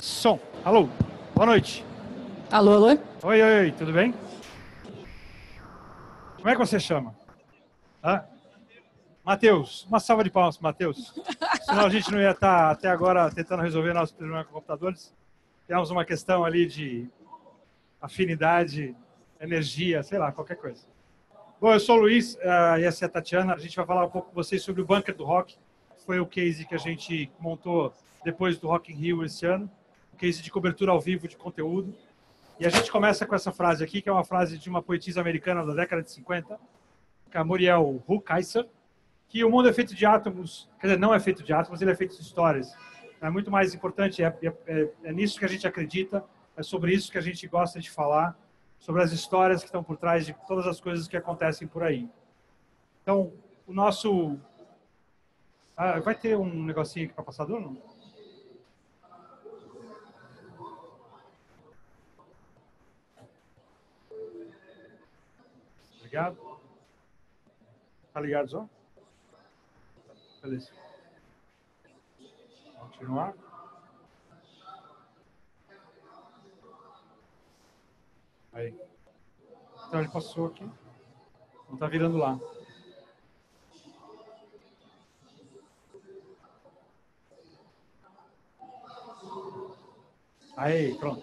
Som. Alô. Boa noite. Alô, alô. Oi, oi, oi. Tudo bem? Como é que você chama? Hã? Matheus. Uma salva de palmas, Matheus. Senão a gente não ia estar até agora tentando resolver nossos problemas com computadores. Temos uma questão ali de afinidade, energia, sei lá, qualquer coisa. Bom, eu sou o Luiz uh, e essa é a Tatiana. A gente vai falar um pouco com vocês sobre o Bunker do Rock. Foi o case que a gente montou depois do Rock in Rio esse ano. Um case de cobertura ao vivo de conteúdo. E a gente começa com essa frase aqui, que é uma frase de uma poetisa americana da década de 50, que é a Muriel Rukeyser, que o mundo é feito de átomos, quer dizer, não é feito de átomos, ele é feito de histórias. É muito mais importante, é, é, é, é nisso que a gente acredita, é sobre isso que a gente gosta de falar sobre as histórias que estão por trás de todas as coisas que acontecem por aí. Então, o nosso. Ah, vai ter um negocinho aqui para passar do não? Obrigado. Tá ligado só? Beleza. Continuar. Aí. Então ele passou aqui. Não está virando lá. Aí, pronto.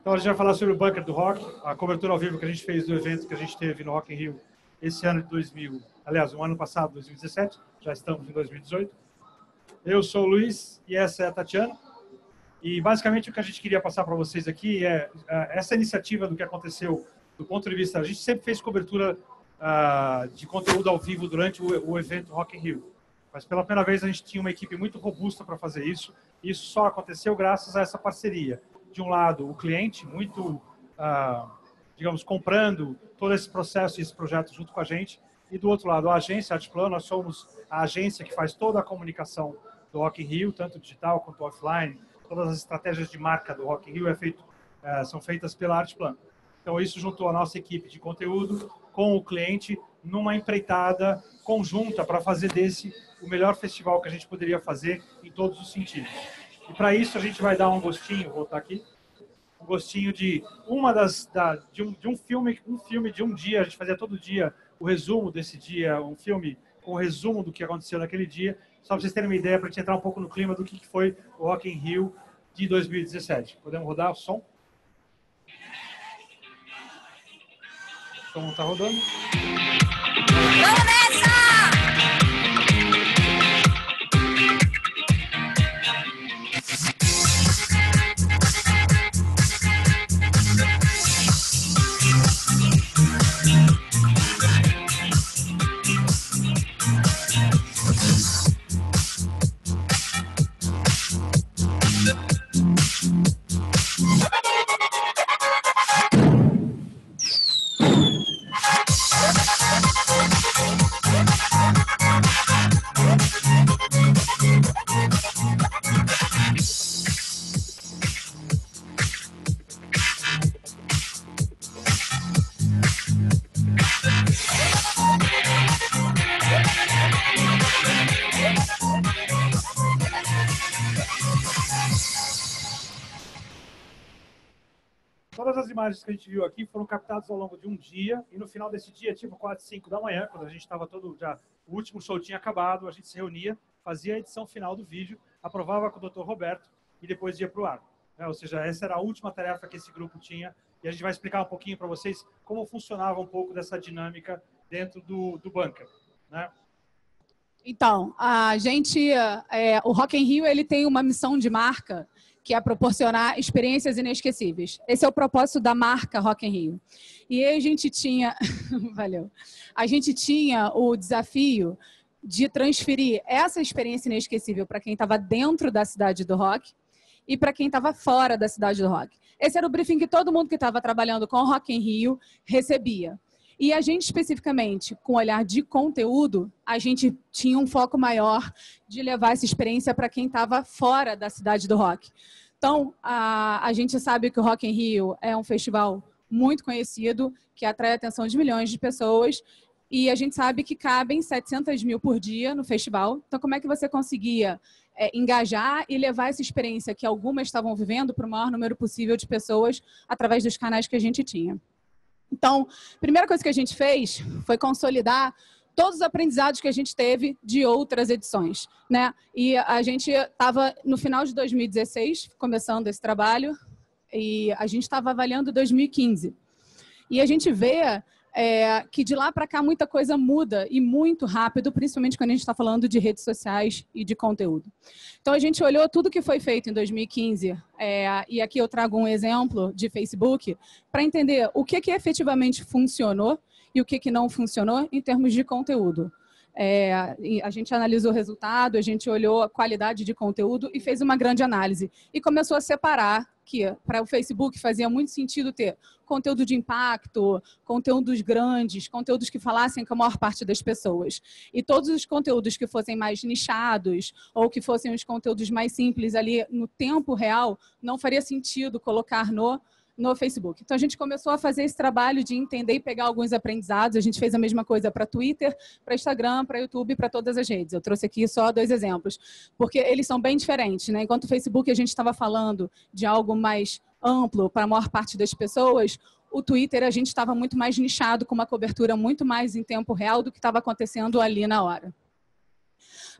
Então a gente vai falar sobre o Bunker do Rock, a cobertura ao vivo que a gente fez do evento que a gente teve no Rock in Rio esse ano de 2000, aliás, o ano passado, 2017, já estamos em 2018. Eu sou o Luiz e essa é a Tatiana. E basicamente o que a gente queria passar para vocês aqui é uh, essa iniciativa do que aconteceu do ponto de vista. A gente sempre fez cobertura uh, de conteúdo ao vivo durante o, o, evento Rock in Rio, mas pela primeira vez a gente tinha uma equipe muito robusta para fazer isso. Isso só aconteceu graças a essa parceria. De um lado, o cliente muito, uh, digamos, comprando todo esse processo e esse projeto junto com a gente, e do outro lado, a agência Artplan, nós somos a agência que faz toda a comunicação do Rock in Rio, tanto digital quanto offline todas as estratégias de marca do Rock in Rio é feito, é, são feitas pela Artplan. Então, isso juntou a nossa equipe de conteúdo com o cliente numa empreitada conjunta para fazer desse o melhor festival que a gente poderia fazer em todos os sentidos. E para isso a gente vai dar um gostinho, vou voltar aqui, um gostinho de uma das da, de, um, de um filme, um filme de um dia, a gente fazia todo dia o resumo desse dia, um filme com o resumo do que aconteceu naquele dia, só para vocês terem uma ideia, para a gente entrar um pouco no clima do que foi o Rock in Rio de 2017. Podemos rodar o som? O som está rodando. Vamos imagens que a gente viu aqui foram captadas ao longo de um dia, e no final desse dia, tipo 4, 5 da manhã, quando a gente estava todo já, o último show tinha acabado, a gente se reunia, fazia a edição final do vídeo, aprovava com o Dr. Roberto e depois ia para o ar. É, ou seja, essa era a última tarefa que esse grupo tinha, e a gente vai explicar um pouquinho para vocês como funcionava um pouco dessa dinâmica dentro do, do bunker. Né? Então, a gente, é, o Rock in Rio, ele tem uma missão de marca que é proporcionar experiências inesquecíveis. Esse é o propósito da marca Rock in Rio. E aí a gente tinha, valeu, a gente tinha o desafio de transferir essa experiência inesquecível para quem estava dentro da cidade do rock e para quem estava fora da cidade do rock. Esse era o briefing que todo mundo que estava trabalhando com o Rock in Rio recebia. E a gente, especificamente, com olhar de conteúdo, a gente tinha um foco maior de levar essa experiência para quem estava fora da cidade do rock. Então, a, a gente sabe que o Rock in Rio é um festival muito conhecido, que atrai a atenção de milhões de pessoas, e a gente sabe que cabem 700 mil por dia no festival. Então, como é que você conseguia é, engajar e levar essa experiência que algumas estavam vivendo para o maior número possível de pessoas através dos canais que a gente tinha. Então, a primeira coisa que a gente fez foi consolidar todos os aprendizados que a gente teve de outras edições, né? E a gente estava no final de 2016 começando esse trabalho e a gente estava avaliando 2015 e a gente vê é, que de lá para cá muita coisa muda e muito rápido, principalmente quando a gente está falando de redes sociais e de conteúdo. Então a gente olhou tudo que foi feito em 2015 é, e aqui eu trago um exemplo de Facebook para entender o que que efetivamente funcionou e o que, que não funcionou em termos de conteúdo. É, a gente analisou o resultado, a gente olhou a qualidade de conteúdo e fez uma grande análise. E começou a separar que para o Facebook fazia muito sentido ter conteúdo de impacto, conteúdos grandes, conteúdos que falassem com a maior parte das pessoas. E todos os conteúdos que fossem mais nichados ou que fossem os conteúdos mais simples ali no tempo real, não faria sentido colocar no no Facebook. Então a gente começou a fazer esse trabalho de entender e pegar alguns aprendizados. A gente fez a mesma coisa para Twitter, para Instagram, para YouTube, para todas as redes. Eu trouxe aqui só dois exemplos, porque eles são bem diferentes, né? Enquanto o Facebook a gente estava falando de algo mais amplo para a maior parte das pessoas, o Twitter a gente estava muito mais nichado, com uma cobertura muito mais em tempo real do que estava acontecendo ali na hora.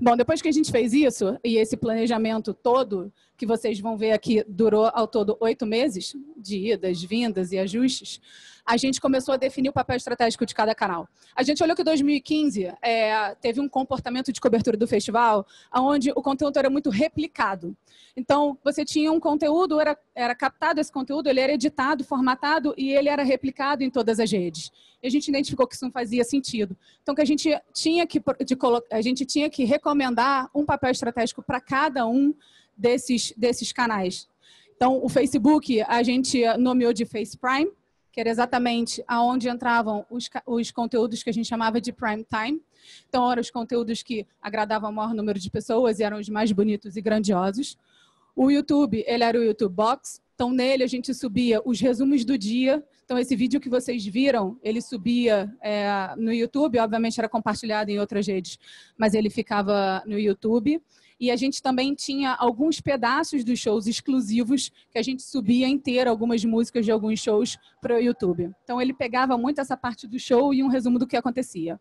Bom, depois que a gente fez isso, e esse planejamento todo, que vocês vão ver aqui, durou ao todo oito meses, de idas, vindas e ajustes, a gente começou a definir o papel estratégico de cada canal. A gente olhou que 2015 é, teve um comportamento de cobertura do festival onde o conteúdo era muito replicado. Então, você tinha um conteúdo, era, era captado esse conteúdo, ele era editado, formatado e ele era replicado em todas as redes. E a gente identificou que isso não fazia sentido. Então, que a gente tinha que, de, a gente tinha que recomendar um papel estratégico para cada um desses, desses canais. Então, o Facebook a gente nomeou de Face Prime, que era exatamente aonde entravam os, os conteúdos que a gente chamava de prime time. Então, eram os conteúdos que agradavam o maior número de pessoas e eram os mais bonitos e grandiosos. O YouTube, ele era o YouTube Box. Então, nele a gente subia os resumos do dia. Então, esse vídeo que vocês viram, ele subia é, no YouTube, obviamente era compartilhado em outras redes, mas ele ficava no YouTube. E a gente também tinha alguns pedaços dos shows exclusivos que a gente subia inteira, algumas músicas de alguns shows para o YouTube. Então ele pegava muito essa parte do show e um resumo do que acontecia.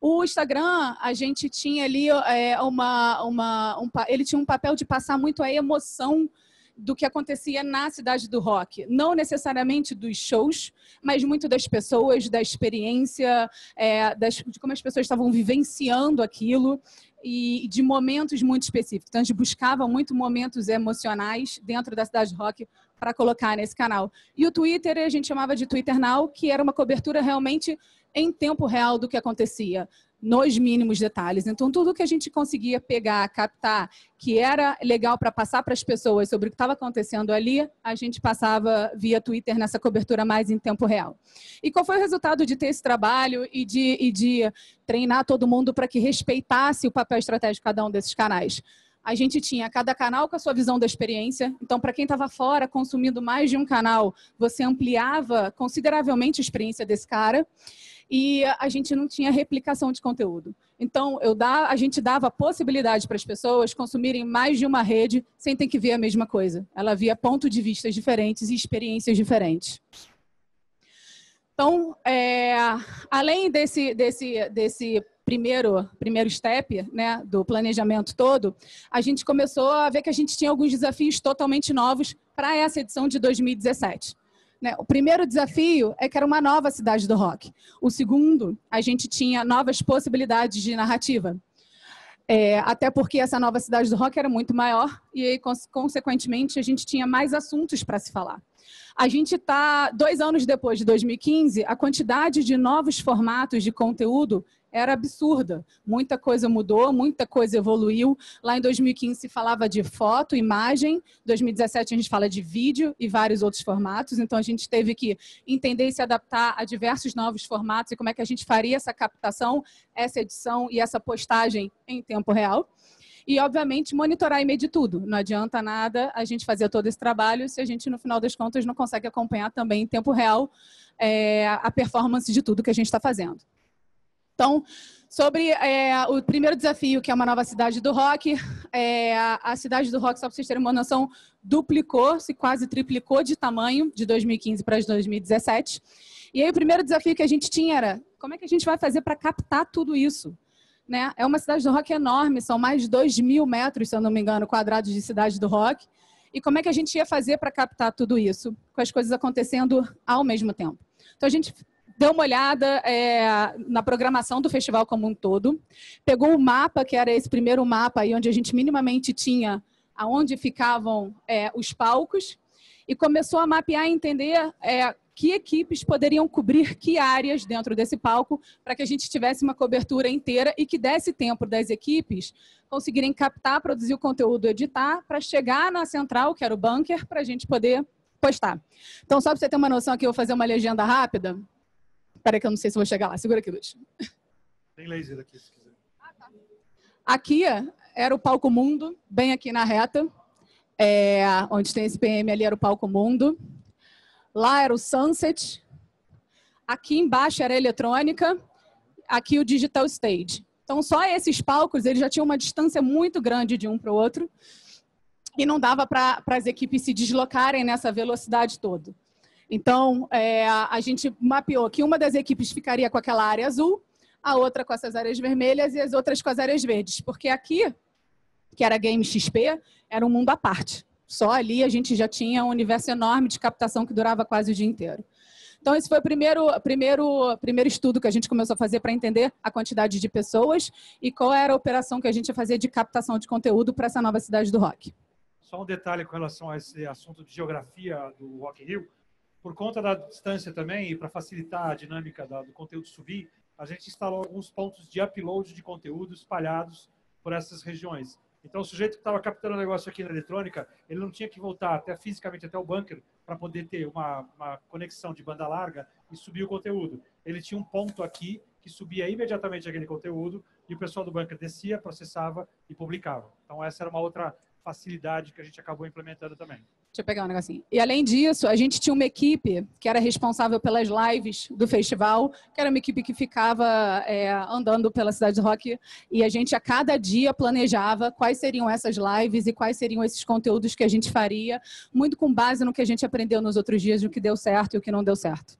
O Instagram, a gente tinha ali é, uma, uma um, ele tinha um papel de passar muito a emoção do que acontecia na cidade do rock. Não necessariamente dos shows, mas muito das pessoas, da experiência, é, das, de como as pessoas estavam vivenciando aquilo e de momentos muito específicos. Então, a gente buscava muito momentos emocionais dentro da cidade rock para colocar nesse canal. E o Twitter, a gente chamava de Twitter Now, que era uma cobertura realmente em tempo real do que acontecia nos mínimos detalhes. Então, tudo que a gente conseguia pegar, captar, que era legal para passar para as pessoas sobre o que estava acontecendo ali, a gente passava via Twitter nessa cobertura mais em tempo real. E qual foi o resultado de ter esse trabalho e de, e de treinar todo mundo para que respeitasse o papel estratégico de cada um desses canais? a gente tinha cada canal com a sua visão da experiência. Então, para quem estava fora consumindo mais de um canal, você ampliava consideravelmente a experiência desse cara e a gente não tinha replicação de conteúdo. Então, eu dá, a gente dava possibilidade para as pessoas consumirem mais de uma rede sem ter que ver a mesma coisa. Ela via pontos de vista diferentes e experiências diferentes. Então, é, além desse, desse, desse primeiro, primeiro step né, do planejamento todo, a gente começou a ver que a gente tinha alguns desafios totalmente novos para essa edição de 2017. Né? O primeiro desafio é que era uma nova cidade do rock. O segundo, a gente tinha novas possibilidades de narrativa. É, até porque essa nova cidade do rock era muito maior e, aí, consequentemente, a gente tinha mais assuntos para se falar. A gente está, dois anos depois de 2015, a quantidade de novos formatos de conteúdo era absurda. Muita coisa mudou, muita coisa evoluiu. Lá em 2015 se falava de foto, imagem. Em 2017 a gente fala de vídeo e vários outros formatos. Então a gente teve que entender e se adaptar a diversos novos formatos e como é que a gente faria essa captação, essa edição e essa postagem em tempo real. E, obviamente, monitorar e medir tudo. Não adianta nada a gente fazer todo esse trabalho se a gente, no final das contas, não consegue acompanhar também em tempo real é, a performance de tudo que a gente está fazendo. Então, sobre é, o primeiro desafio, que é uma nova cidade do rock, é, a cidade do rock, só para vocês terem uma noção, duplicou, se quase triplicou de tamanho de 2015 para 2017. E aí o primeiro desafio que a gente tinha era como é que a gente vai fazer para captar tudo isso? Né? É uma cidade do rock enorme, são mais de 2 mil metros, se eu não me engano, quadrados de cidade do rock. E como é que a gente ia fazer para captar tudo isso, com as coisas acontecendo ao mesmo tempo? Então a gente deu uma olhada é, na programação do festival como um todo, pegou o mapa, que era esse primeiro mapa aí, onde a gente minimamente tinha aonde ficavam é, os palcos, e começou a mapear e entender é, que equipes poderiam cobrir que áreas dentro desse palco para que a gente tivesse uma cobertura inteira e que desse tempo das equipes conseguirem captar, produzir o conteúdo, editar, para chegar na central, que era o bunker, para a gente poder postar. Então, só para você ter uma noção aqui, eu vou fazer uma legenda rápida. Espera que eu não sei se vou chegar lá. Segura aqui, Luiz. Tem laser aqui, se quiser. Aqui era o palco mundo, bem aqui na reta. É, onde tem esse PM ali era o palco mundo. Lá era o Sunset. Aqui embaixo era a eletrônica. Aqui o Digital Stage. Então, só esses palcos, eles já tinham uma distância muito grande de um para o outro. E não dava para as equipes se deslocarem nessa velocidade toda. Então, é, a gente mapeou que uma das equipes ficaria com aquela área azul, a outra com essas áreas vermelhas e as outras com as áreas verdes. Porque aqui, que era Game XP, era um mundo à parte. Só ali a gente já tinha um universo enorme de captação que durava quase o dia inteiro. Então, esse foi o primeiro, primeiro, primeiro estudo que a gente começou a fazer para entender a quantidade de pessoas e qual era a operação que a gente ia fazer de captação de conteúdo para essa nova cidade do rock. Só um detalhe com relação a esse assunto de geografia do Rock Rio. Por conta da distância também, e para facilitar a dinâmica do conteúdo subir, a gente instalou alguns pontos de upload de conteúdo espalhados por essas regiões. Então, o sujeito que estava captando o negócio aqui na eletrônica, ele não tinha que voltar até fisicamente até o bunker para poder ter uma, uma conexão de banda larga e subir o conteúdo. Ele tinha um ponto aqui que subia imediatamente aquele conteúdo e o pessoal do bunker descia, processava e publicava. Então, essa era uma outra facilidade que a gente acabou implementando também. Deixa eu pegar um negocinho. E além disso, a gente tinha uma equipe que era responsável pelas lives do festival, que era uma equipe que ficava é, andando pela cidade do rock e a gente a cada dia planejava quais seriam essas lives e quais seriam esses conteúdos que a gente faria, muito com base no que a gente aprendeu nos outros dias, o que deu certo e o que não deu certo.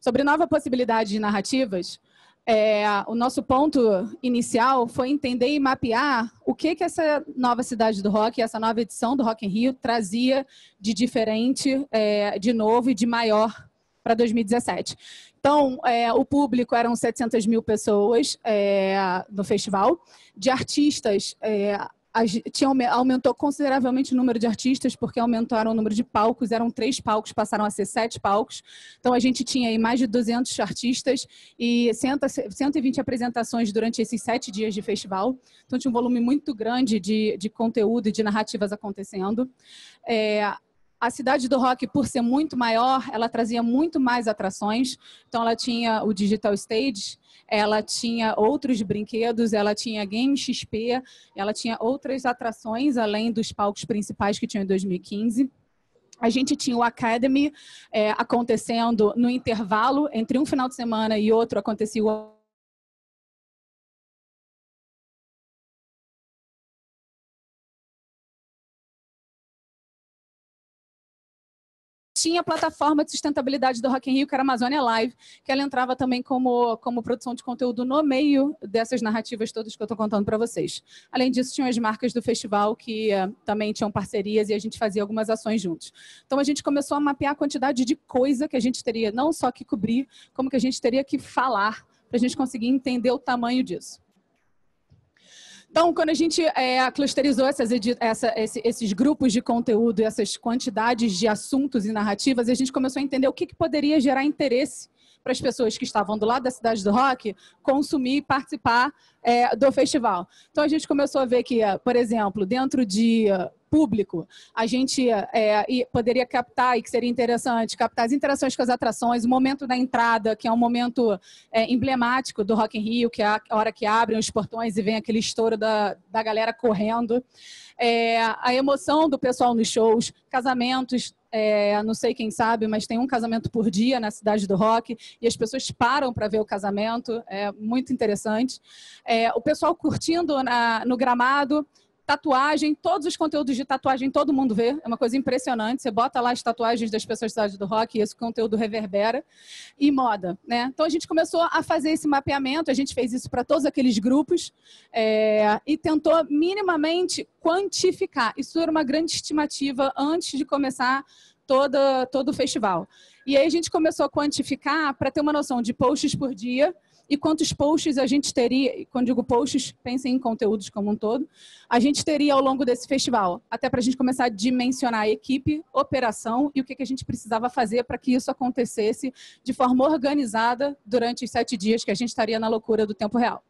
Sobre nova possibilidade de narrativas, é, o nosso ponto inicial foi entender e mapear o que, que essa nova cidade do rock, essa nova edição do Rock in Rio trazia de diferente, é, de novo e de maior para 2017. Então, é, o público eram 700 mil pessoas é, no festival, de artistas é, tinha, aumentou consideravelmente o número de artistas, porque aumentaram o número de palcos, eram três palcos, passaram a ser sete palcos. Então, a gente tinha aí mais de 200 artistas e 120 apresentações durante esses sete dias de festival. Então, tinha um volume muito grande de, de conteúdo e de narrativas acontecendo. É, a cidade do rock, por ser muito maior, ela trazia muito mais atrações. Então, ela tinha o Digital Stage, ela tinha outros brinquedos, ela tinha Game XP, ela tinha outras atrações além dos palcos principais que tinham em 2015. A gente tinha o Academy é, acontecendo no intervalo entre um final de semana e outro acontecia o tinha a plataforma de sustentabilidade do Rock in Rio, que era a Amazônia Live, que ela entrava também como, como produção de conteúdo no meio dessas narrativas todas que eu estou contando para vocês. Além disso, tinham as marcas do festival que uh, também tinham parcerias e a gente fazia algumas ações juntos. Então, a gente começou a mapear a quantidade de coisa que a gente teria não só que cobrir, como que a gente teria que falar para a gente conseguir entender o tamanho disso. Então, quando a gente é, clusterizou essas, essa, esses grupos de conteúdo, essas quantidades de assuntos e narrativas, a gente começou a entender o que, que poderia gerar interesse para as pessoas que estavam do lado da cidade do rock consumir e participar é, do festival. Então, a gente começou a ver que, por exemplo, dentro de público, a gente é, poderia captar, e que seria interessante, captar as interações com as atrações, o momento da entrada, que é um momento é, emblemático do Rock in Rio, que é a hora que abrem os portões e vem aquele estouro da, da galera correndo. É, a emoção do pessoal nos shows, casamentos, é, não sei quem sabe, mas tem um casamento por dia na cidade do rock e as pessoas param para ver o casamento, é muito interessante. É, o pessoal curtindo na, no gramado, tatuagem, todos os conteúdos de tatuagem todo mundo vê, é uma coisa impressionante. Você bota lá as tatuagens das pessoas da cidade do rock e esse conteúdo reverbera. E moda, né? Então a gente começou a fazer esse mapeamento, a gente fez isso para todos aqueles grupos é, e tentou minimamente quantificar. Isso era uma grande estimativa antes de começar toda, todo o festival. E aí a gente começou a quantificar para ter uma noção de posts por dia, e quantos posts a gente teria, quando digo posts, pensem em conteúdos como um todo, a gente teria ao longo desse festival, até para a gente começar a dimensionar a equipe, operação e o que, que a gente precisava fazer para que isso acontecesse de forma organizada durante os sete dias que a gente estaria na loucura do tempo real.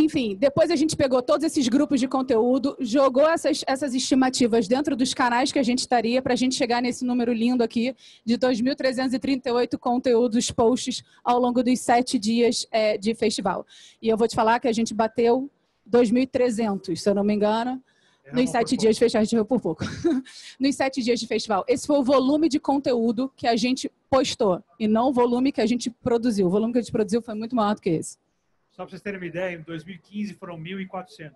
Enfim, depois a gente pegou todos esses grupos de conteúdo, jogou essas, essas estimativas dentro dos canais que a gente estaria para a gente chegar nesse número lindo aqui de 2.338 conteúdos, posts ao longo dos sete dias é, de festival. E eu vou te falar que a gente bateu 2.300, se eu não me engano, nos sete dias de festival, por pouco. nos sete dias de festival. Esse foi o volume de conteúdo que a gente postou e não o volume que a gente produziu. O volume que a gente produziu foi muito maior do que esse. Só para vocês terem uma ideia, em 2015 foram 1.400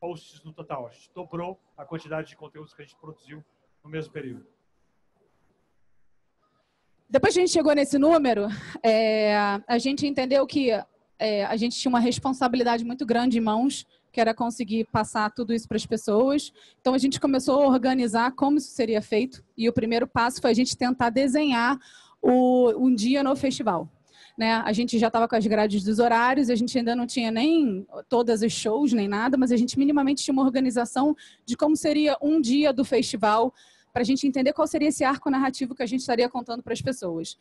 posts no total. A gente dobrou a quantidade de conteúdos que a gente produziu no mesmo período. Depois que a gente chegou nesse número, é, a gente entendeu que é, a gente tinha uma responsabilidade muito grande em mãos, que era conseguir passar tudo isso para as pessoas. Então a gente começou a organizar como isso seria feito. E o primeiro passo foi a gente tentar desenhar o, um dia no festival. Né? A gente já estava com as grades dos horários, a gente ainda não tinha nem todas os shows, nem nada, mas a gente minimamente tinha uma organização de como seria um dia do festival, para a gente entender qual seria esse arco narrativo que a gente estaria contando para as pessoas.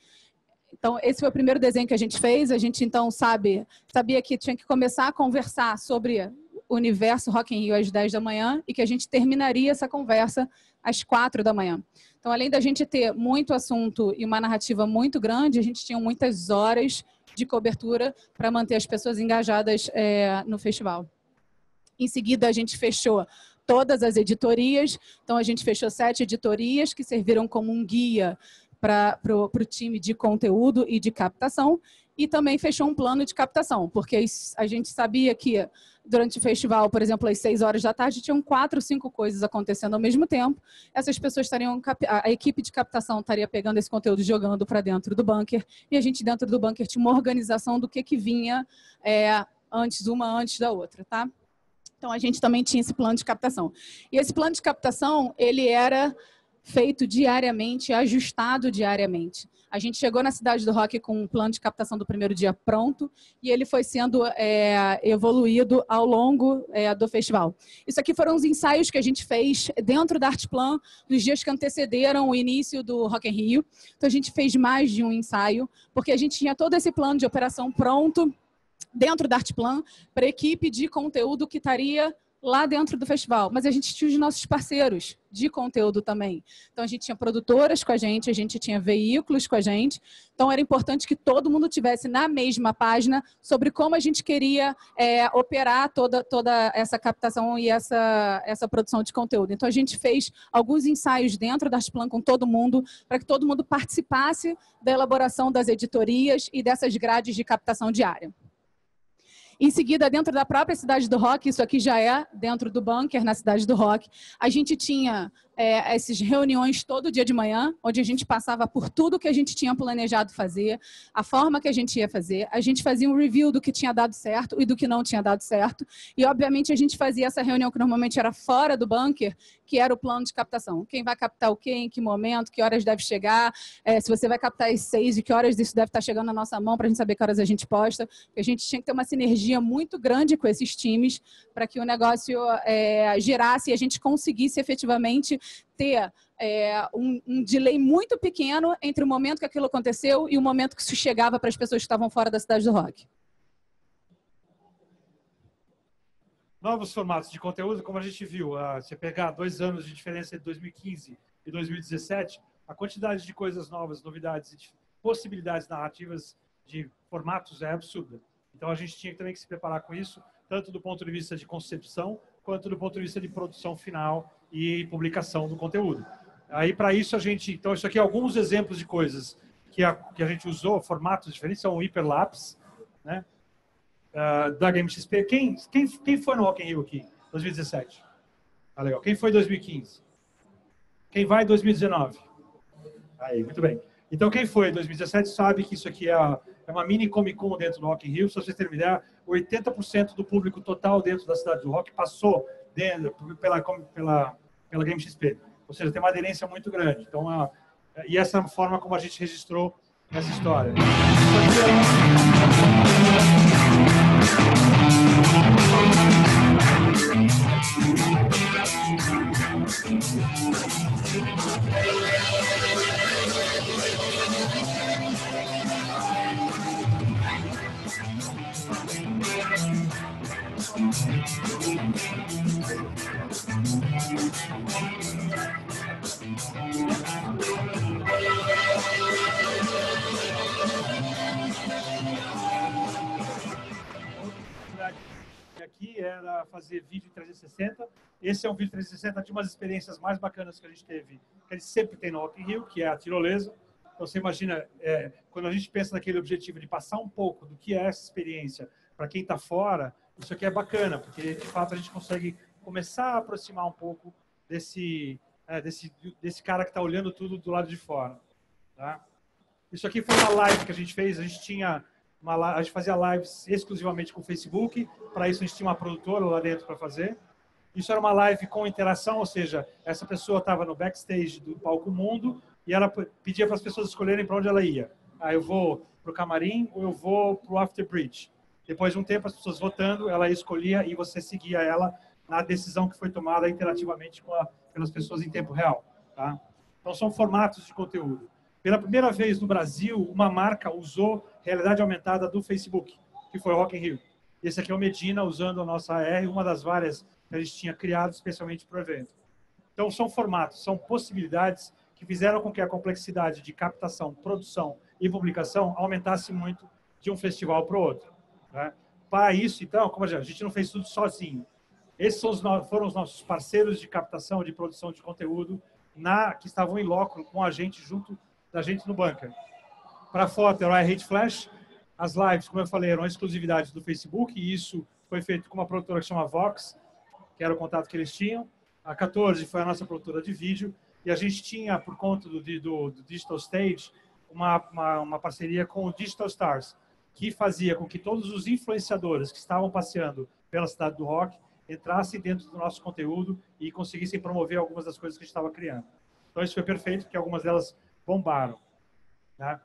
Então, esse foi o primeiro desenho que a gente fez. A gente, então, sabe, sabia que tinha que começar a conversar sobre universo Rock in Rio às 10 da manhã e que a gente terminaria essa conversa às 4 da manhã. Então, além da gente ter muito assunto e uma narrativa muito grande, a gente tinha muitas horas de cobertura para manter as pessoas engajadas é, no festival. Em seguida, a gente fechou todas as editorias. Então, a gente fechou sete editorias que serviram como um guia para o time de conteúdo e de captação. E também fechou um plano de captação, porque a gente sabia que durante o festival, por exemplo, às seis horas da tarde, tinham quatro, cinco coisas acontecendo ao mesmo tempo. Essas pessoas estariam, a equipe de captação estaria pegando esse conteúdo e jogando para dentro do bunker, e a gente dentro do bunker tinha uma organização do que, que vinha é, antes, uma antes da outra, tá? Então a gente também tinha esse plano de captação. E esse plano de captação, ele era feito diariamente, ajustado diariamente. A gente chegou na cidade do Rock com um plano de captação do primeiro dia pronto e ele foi sendo é, evoluído ao longo é, do festival. Isso aqui foram os ensaios que a gente fez dentro da Artplan nos dias que antecederam o início do Rock in Rio. Então a gente fez mais de um ensaio, porque a gente tinha todo esse plano de operação pronto dentro da Artplan para a equipe de conteúdo que estaria lá dentro do festival, mas a gente tinha os nossos parceiros de conteúdo também. Então a gente tinha produtoras com a gente, a gente tinha veículos com a gente. Então era importante que todo mundo tivesse na mesma página sobre como a gente queria é, operar toda, toda essa captação e essa, essa produção de conteúdo. Então a gente fez alguns ensaios dentro da Artplan com todo mundo para que todo mundo participasse da elaboração das editorias e dessas grades de captação diária. Em seguida, dentro da própria cidade do rock, isso aqui já é dentro do bunker, na cidade do rock, a gente tinha é, essas reuniões todo dia de manhã, onde a gente passava por tudo que a gente tinha planejado fazer, a forma que a gente ia fazer. A gente fazia um review do que tinha dado certo e do que não tinha dado certo. E, obviamente, a gente fazia essa reunião que normalmente era fora do bunker, que era o plano de captação. Quem vai captar o quê, em que momento, que horas deve chegar, é, se você vai captar às seis, e que horas isso deve estar chegando na nossa mão para a gente saber que horas a gente posta. A gente tinha que ter uma sinergia muito grande com esses times para que o negócio é, girasse e a gente conseguisse efetivamente ter é, um, um, delay muito pequeno entre o momento que aquilo aconteceu e o momento que isso chegava para as pessoas que estavam fora da cidade do rock. novos formatos de conteúdo, como a gente viu, uh, você pegar dois anos de diferença entre 2015 e 2017, a quantidade de coisas novas, novidades e possibilidades narrativas de formatos é absurda. Então a gente tinha também que se preparar com isso, tanto do ponto de vista de concepção, quanto do ponto de vista de produção final e publicação do conteúdo. Aí para isso a gente, então isso aqui é alguns exemplos de coisas que a, que a gente usou, formatos diferentes, são o hiperlapse, né? Uh, da GameXP. Quem, quem, quem foi no Rock in Rio aqui? 2017. Ah, legal. Quem foi em 2015? Quem vai em 2019? Aí, muito bem. Então, quem foi em 2017 sabe que isso aqui é, é uma mini Comic Con dentro do Rock in Rio. Se vocês terem ideia, 80% do público total dentro da cidade do Rock passou dentro, pela, pela, pela Game XP. Ou seja, tem uma aderência muito grande. Então, a, e essa forma como a gente registrou essa história. Fazer vídeo em 360. Esse é um vídeo 360 de umas experiências mais bacanas que a gente teve, que a gente sempre tem no Rock in Rio, que é a tirolesa. Então, você imagina, é, quando a gente pensa naquele objetivo de passar um pouco do que é essa experiência para quem está fora, isso aqui é bacana, porque, de fato, a gente consegue começar a aproximar um pouco desse, é, desse, desse cara que está olhando tudo do lado de fora. Tá? Isso aqui foi uma live que a gente fez, a gente tinha uma, a gente fazia lives exclusivamente com o Facebook, para isso a gente tinha uma produtora lá dentro para fazer. Isso era uma live com interação, ou seja, essa pessoa estava no backstage do Palco Mundo e ela pedia para as pessoas escolherem para onde ela ia. Ah, eu vou para o camarim ou eu vou para o After Bridge. Depois de um tempo, as pessoas votando, ela escolhia e você seguia ela na decisão que foi tomada interativamente a, pelas pessoas em tempo real. Tá? Então, são formatos de conteúdo. Pela primeira vez no Brasil, uma marca usou realidade aumentada do Facebook, que foi o Rock in Rio. Esse aqui é o Medina usando a nossa AR, uma das várias que a gente tinha criado especialmente para o evento. Então, são formatos, são possibilidades que fizeram com que a complexidade de captação, produção e publicação aumentasse muito de um festival para o outro. Né? Para isso, então, como a gente não fez tudo sozinho. Esses foram os nossos parceiros de captação, de produção de conteúdo, na, que estavam em loco com a gente junto da gente no bunker. Para foto era o iHate Flash. As lives, como eu falei, eram exclusividade do Facebook e isso foi feito com uma produtora que chama Vox, que era o contato que eles tinham. A 14 foi a nossa produtora de vídeo e a gente tinha, por conta do, do, do Digital Stage, uma, uma, uma, parceria com o Digital Stars, que fazia com que todos os influenciadores que estavam passeando pela cidade do rock entrassem dentro do nosso conteúdo e conseguissem promover algumas das coisas que a gente estava criando. Então, isso foi perfeito, porque algumas delas bombaram. Né?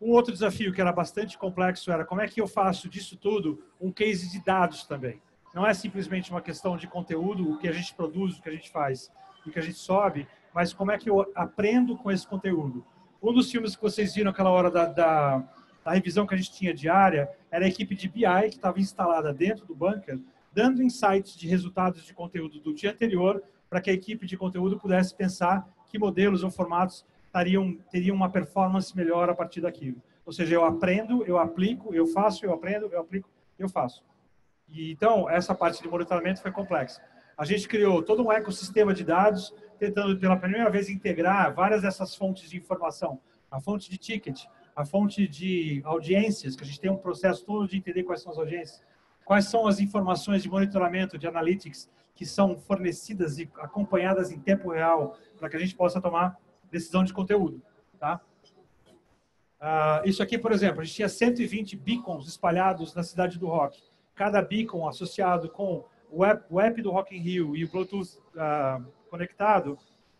Um outro desafio que era bastante complexo era como é que eu faço disso tudo um case de dados também. Não é simplesmente uma questão de conteúdo, o que a gente produz, o que a gente faz e o que a gente sobe, mas como é que eu aprendo com esse conteúdo. Um dos filmes que vocês viram aquela hora da, da, da revisão que a gente tinha diária era a equipe de BI que estava instalada dentro do bunker, dando insights de resultados de conteúdo do dia anterior para que a equipe de conteúdo pudesse pensar que modelos ou formatos teriam, uma performance melhor a partir daquilo. Ou seja, eu aprendo, eu aplico, eu faço, eu aprendo, eu aplico, eu faço. E, então, essa parte de monitoramento foi complexa. A gente criou todo um ecossistema de dados, tentando pela primeira vez integrar várias dessas fontes de informação. A fonte de ticket, a fonte de audiências, que a gente tem um processo todo de entender quais são as audiências, quais são as informações de monitoramento, de analytics, que são fornecidas e acompanhadas em tempo real, para que a gente possa tomar decisão de conteúdo. Tá? Uh, isso aqui, por exemplo, a gente tinha 120 beacons espalhados na cidade do Rock. Cada beacon associado com o app, o app do Rock in Rio e o Bluetooth uh, conectado,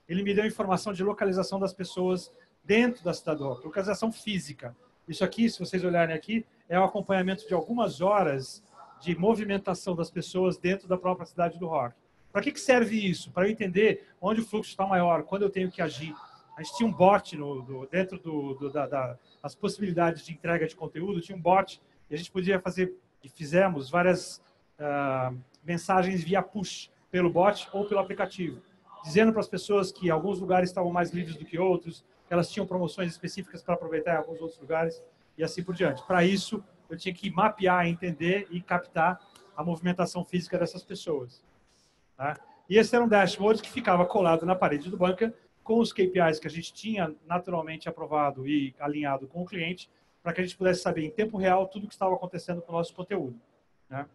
ele me deu informação de localização das pessoas dentro da cidade do Rock, localização física. Isso aqui, se vocês olharem aqui, é o acompanhamento de algumas horas de movimentação das pessoas dentro da própria cidade do Rock. Para que, que serve isso? Para eu entender onde o fluxo está maior, quando eu tenho que agir, a gente tinha um bot no, do, dentro do, do, da, da, possibilidades de entrega de conteúdo, tinha um bot e a gente podia fazer, e fizemos várias uh, mensagens via push, pelo bot ou pelo aplicativo, dizendo para as pessoas que alguns lugares estavam mais livres do que outros, elas tinham promoções específicas para aproveitar em alguns outros lugares e assim por diante. Para isso, eu tinha que mapear, entender e captar a movimentação física dessas pessoas. Tá? E esse era um dashboard que ficava colado na parede do bunker com os KPIs que a gente tinha naturalmente aprovado e alinhado com o cliente, para que a gente pudesse saber em tempo real tudo o que estava acontecendo com o nosso conteúdo. Né?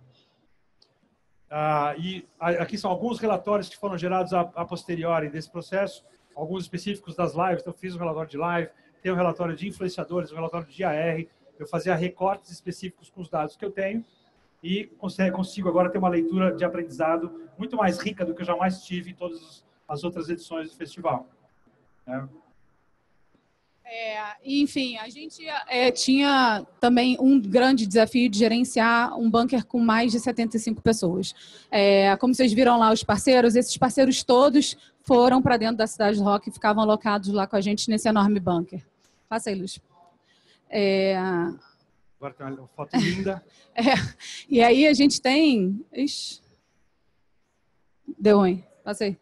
Ah, e aqui são alguns relatórios que foram gerados a, a posteriori desse processo, alguns específicos das lives. Então, eu fiz um relatório de live, tem um relatório de influenciadores, um relatório de AR. Eu fazia recortes específicos com os dados que eu tenho e consigo agora ter uma leitura de aprendizado muito mais rica do que eu jamais tive em todas as outras edições do festival. É. É, enfim, a gente é, tinha também um grande desafio de gerenciar um bunker com mais de 75 pessoas. É, como vocês viram lá, os parceiros, esses parceiros todos foram para dentro da cidade do rock e ficavam alocados lá com a gente nesse enorme bunker. Passa aí, Luz. É... Agora tem uma foto linda. é, e aí a gente tem. Ixi. Deu ruim. Passa aí.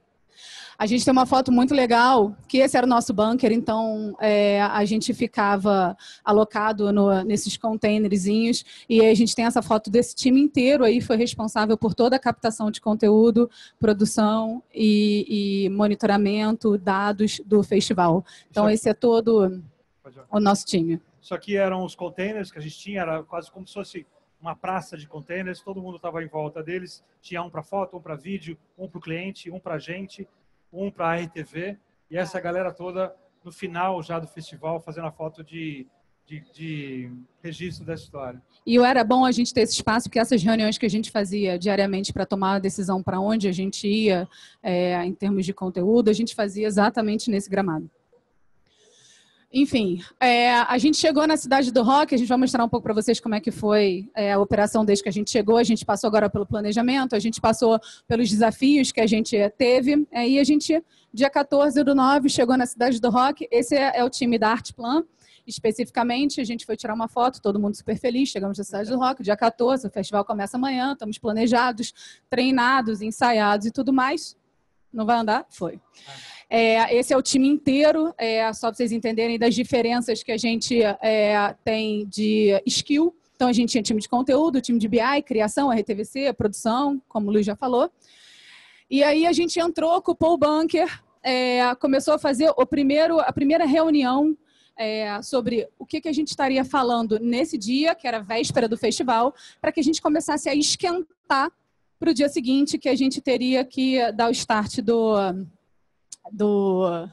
A gente tem uma foto muito legal, que esse era o nosso bunker, então é, a gente ficava alocado no, nesses containerzinhos, e a gente tem essa foto desse time inteiro aí, foi responsável por toda a captação de conteúdo, produção e, e monitoramento, dados do festival. Então esse é todo o nosso time. Isso aqui eram os containers que a gente tinha, era quase como se fosse uma praça de containers, todo mundo estava em volta deles, tinha um para foto, um para vídeo, um para o cliente, um para a gente, um para a RTV, e essa galera toda no final já do festival fazendo a foto de, de, de, registro da história. E era bom a gente ter esse espaço, porque essas reuniões que a gente fazia diariamente para tomar a decisão para onde a gente ia, é, em termos de conteúdo, a gente fazia exatamente nesse gramado. Enfim, é, a gente chegou na cidade do rock, a gente vai mostrar um pouco para vocês como é que foi é, a operação desde que a gente chegou. A gente passou agora pelo planejamento, a gente passou pelos desafios que a gente teve. É, e a gente, dia 14 do 9, chegou na cidade do rock. Esse é, é o time da Artplan. Especificamente, a gente foi tirar uma foto, todo mundo super feliz. Chegamos na cidade do rock, dia 14, o festival começa amanhã, estamos planejados, treinados, ensaiados e tudo mais. Não vai andar? Foi. É, esse é o time inteiro, é, só para vocês entenderem das diferenças que a gente é, tem de skill. Então, a gente tinha time de conteúdo, time de BI, criação, RTVC, produção, como o Luiz já falou. E aí a gente entrou, ocupou o bunker, é, começou a fazer o primeiro, a primeira reunião é, sobre o que, que a gente estaria falando nesse dia, que era véspera do festival, para que a gente começasse a esquentar para o dia seguinte, que a gente teria que dar o start do, do,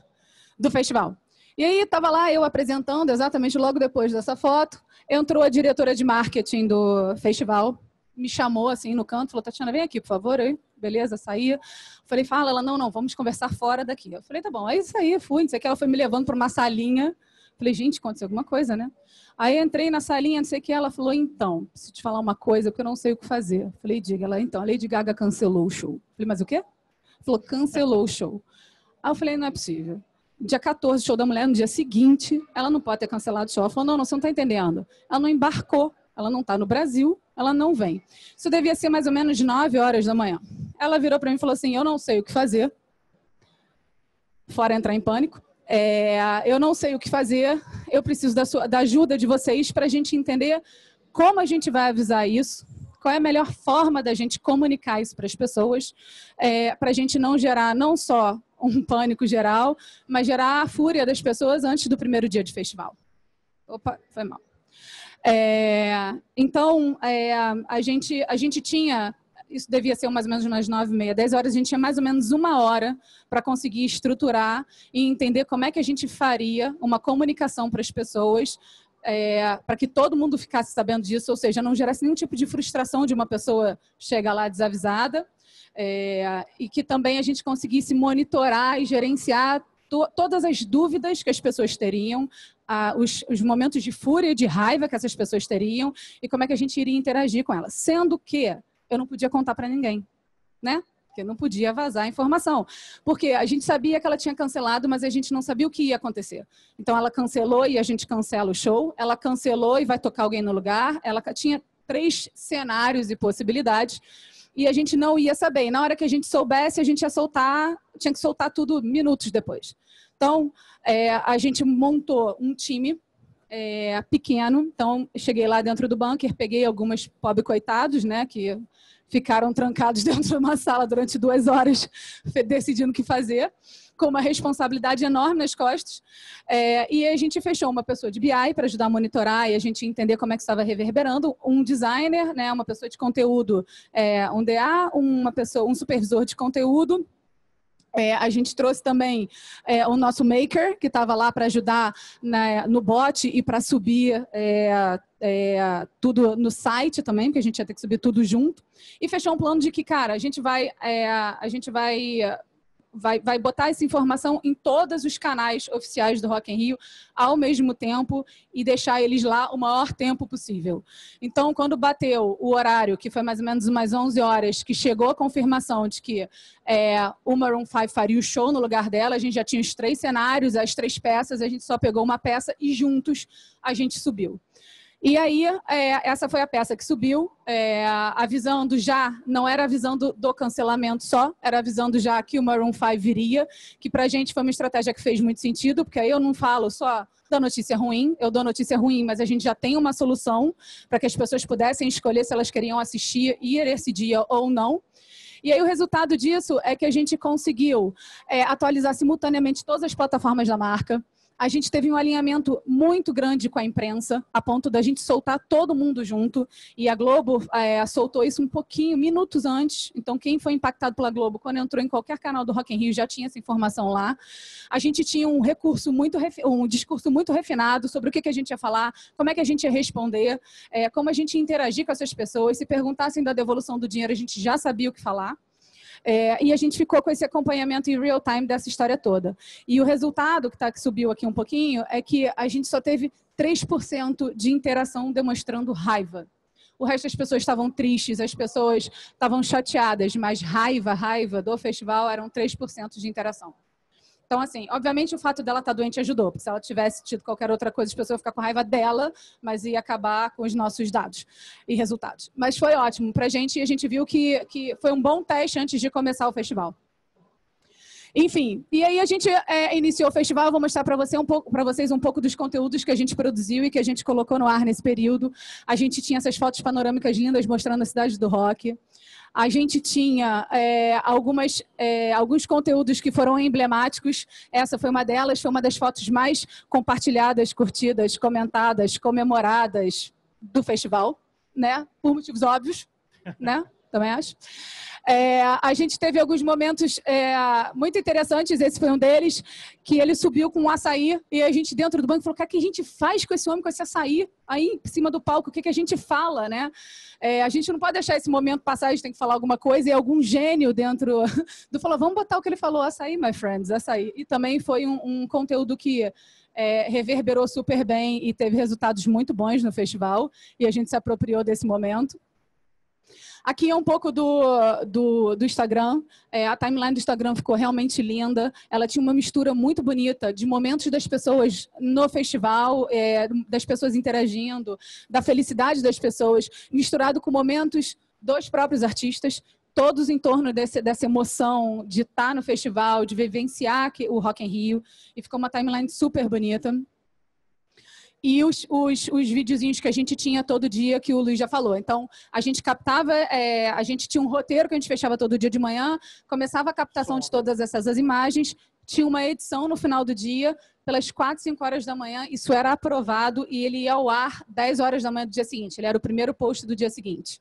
do festival. E aí estava lá eu apresentando, exatamente logo depois dessa foto, entrou a diretora de marketing do festival, me chamou assim no canto, falou, Tatiana, vem aqui, por favor. Aí, beleza, saía. Falei, fala, ela, não, não, vamos conversar fora daqui. Eu falei, tá bom. Aí saí, fui, não sei o que, ela foi me levando para uma salinha. Falei, gente, aconteceu alguma coisa, né? Aí entrei na salinha, não sei o que, ela falou, então, preciso te falar uma coisa, porque eu não sei o que fazer. Falei, diga. Ela, então, a Lady Gaga cancelou o show. Falei, mas o quê? Falou, cancelou o show. Aí eu falei, não é possível. Dia 14, show da mulher, no dia seguinte, ela não pode ter cancelado o show. Ela falou, não, não, você não está entendendo. Ela não embarcou, ela não está no Brasil, ela não vem. Isso devia ser mais ou menos de 9 horas da manhã. Ela virou para mim e falou assim, eu não sei o que fazer. Fora entrar em pânico. É, eu não sei o que fazer, eu preciso da, sua, da ajuda de vocês para a gente entender como a gente vai avisar isso, qual é a melhor forma da gente comunicar isso para as pessoas, é, para a gente não gerar não só um pânico geral, mas gerar a fúria das pessoas antes do primeiro dia de festival. Opa, foi mal. É, então, é, a, gente, a gente tinha, isso devia ser mais ou menos umas nove e meia, dez horas, a gente tinha mais ou menos uma hora para conseguir estruturar e entender como é que a gente faria uma comunicação para as pessoas, é, para que todo mundo ficasse sabendo disso, ou seja, não gerasse nenhum tipo de frustração de uma pessoa chegar lá desavisada, é, e que também a gente conseguisse monitorar e gerenciar to, todas as dúvidas que as pessoas teriam, os, os, momentos de fúria e de raiva que essas pessoas teriam e como é que a gente iria interagir com elas. Sendo que eu não podia contar para ninguém, né? Porque não podia vazar a informação. Porque a gente sabia que ela tinha cancelado, mas a gente não sabia o que ia acontecer. Então ela cancelou e a gente cancela o show, ela cancelou e vai tocar alguém no lugar, ela tinha três cenários e possibilidades e a gente não ia saber. E na hora que a gente soubesse, a gente ia soltar, tinha que soltar tudo minutos depois. Então, é, a gente montou um time é, pequeno. Então, cheguei lá dentro do bunker, peguei algumas pobre coitados, né, que ficaram trancados dentro de uma sala durante duas horas, decidindo o que fazer, com uma responsabilidade enorme nas costas. É, e a gente fechou uma pessoa de BI para ajudar a monitorar e a gente entender como é que estava reverberando, um designer, né, uma pessoa de conteúdo, é, um DA, uma pessoa, um supervisor de conteúdo é, a gente trouxe também é, o nosso maker, que estava lá para ajudar né, no bot e para subir é, é, tudo no site também, porque a gente ia ter que subir tudo junto. E fechou um plano de que, cara, a gente vai, é, a gente vai vai, vai botar essa informação em todos os canais oficiais do Rock in Rio ao mesmo tempo e deixar eles lá o maior tempo possível. Então, quando bateu o horário, que foi mais ou menos umas 11 horas, que chegou a confirmação de que é, o Maroon 5 faria o show no lugar dela, a gente já tinha os três cenários, as três peças, a gente só pegou uma peça e juntos a gente subiu. E aí, é, essa foi a peça que subiu, é, avisando já, não era avisando do cancelamento só, era avisando já que o Maroon 5 viria, que pra gente foi uma estratégia que fez muito sentido, porque aí eu não falo só da notícia ruim, eu dou notícia ruim, mas a gente já tem uma solução para que as pessoas pudessem escolher se elas queriam assistir, ir esse dia ou não. E aí o resultado disso é que a gente conseguiu é, atualizar simultaneamente todas as plataformas da marca a gente teve um alinhamento muito grande com a imprensa, a ponto da gente soltar todo mundo junto. E a Globo é, soltou isso um pouquinho, minutos antes. Então, quem foi impactado pela Globo, quando entrou em qualquer canal do Rock in Rio, já tinha essa informação lá. A gente tinha um recurso muito, um discurso muito refinado sobre o que, a gente ia falar, como é que a gente ia responder, é, como a gente ia interagir com essas pessoas. Se perguntassem da devolução do dinheiro, a gente já sabia o que falar. É, e a gente ficou com esse acompanhamento em real time dessa história toda. E o resultado, que, tá, que subiu aqui um pouquinho, é que a gente só teve 3% de interação demonstrando raiva. O resto das pessoas estavam tristes, as pessoas estavam chateadas, mas raiva, raiva do festival eram 3% de interação. Então, assim, obviamente o fato dela estar tá doente ajudou, porque se ela tivesse tido qualquer outra coisa, as pessoas ficar com raiva dela, mas ia acabar com os nossos dados e resultados. Mas foi ótimo para a gente e a gente viu que, que foi um bom teste antes de começar o festival. Enfim, e aí a gente é, iniciou o festival. Vou mostrar para você um pouco, para vocês um pouco dos conteúdos que a gente produziu e que a gente colocou no ar nesse período. A gente tinha essas fotos panorâmicas lindas mostrando a cidade do rock a gente tinha é, algumas, é, alguns conteúdos que foram emblemáticos. Essa foi uma delas, foi uma das fotos mais compartilhadas, curtidas, comentadas, comemoradas do festival, né? Por motivos óbvios, né? Também acho. É, a gente teve alguns momentos é, muito interessantes, esse foi um deles, que ele subiu com um açaí e a gente dentro do banco falou, o que a gente faz com esse homem, com esse açaí aí em cima do palco? O que, que a gente fala, né? É, a gente não pode deixar esse momento passar, a gente tem que falar alguma coisa e algum gênio dentro do falou, vamos botar o que ele falou, açaí, my friends, açaí. E também foi um, um conteúdo que é, reverberou super bem e teve resultados muito bons no festival e a gente se apropriou desse momento. Aqui é um pouco do, do, do Instagram. É, a timeline do Instagram ficou realmente linda. Ela tinha uma mistura muito bonita de momentos das pessoas no festival, é, das pessoas interagindo, da felicidade das pessoas, misturado com momentos dos próprios artistas todos em torno desse, dessa emoção de estar no festival, de vivenciar o Rock in Rio. E ficou uma timeline super bonita e os, os, os videozinhos que a gente tinha todo dia, que o Luiz já falou. Então, a gente captava, é, a gente tinha um roteiro que a gente fechava todo dia de manhã, começava a captação de todas essas imagens, tinha uma edição no final do dia, pelas 4, 5 horas da manhã, isso era aprovado e ele ia ao ar 10 horas da manhã do dia seguinte. Ele era o primeiro post do dia seguinte.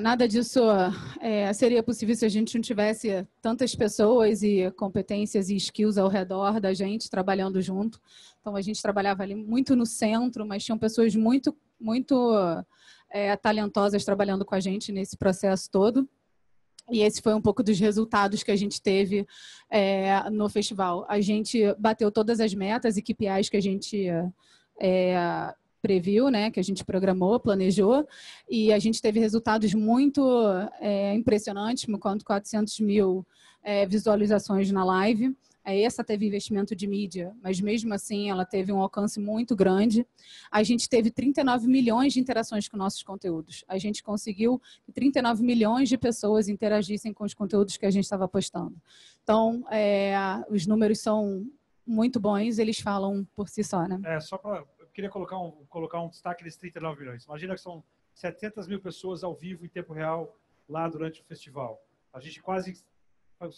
Nada disso é, seria possível se a gente não tivesse tantas pessoas e competências e skills ao redor da gente trabalhando junto. Então a gente trabalhava ali muito no centro, mas tinham pessoas muito, muito é, talentosas trabalhando com a gente nesse processo todo. E esse foi um pouco dos resultados que a gente teve é, no festival. A gente bateu todas as metas e KPIs que a gente é, previu, né, que a gente programou, planejou, e a gente teve resultados muito é, impressionantes, quanto 400 mil é, visualizações na live. Essa teve investimento de mídia, mas mesmo assim ela teve um alcance muito grande. A gente teve 39 milhões de interações com nossos conteúdos. A gente conseguiu que 39 milhões de pessoas interagissem com os conteúdos que a gente estava postando. Então, é, os números são muito bons, eles falam por si só, né? É, só para queria colocar um, colocar um destaque desses 39 milhões. Imagina que são 700 mil pessoas ao vivo em tempo real lá durante o festival. A gente quase,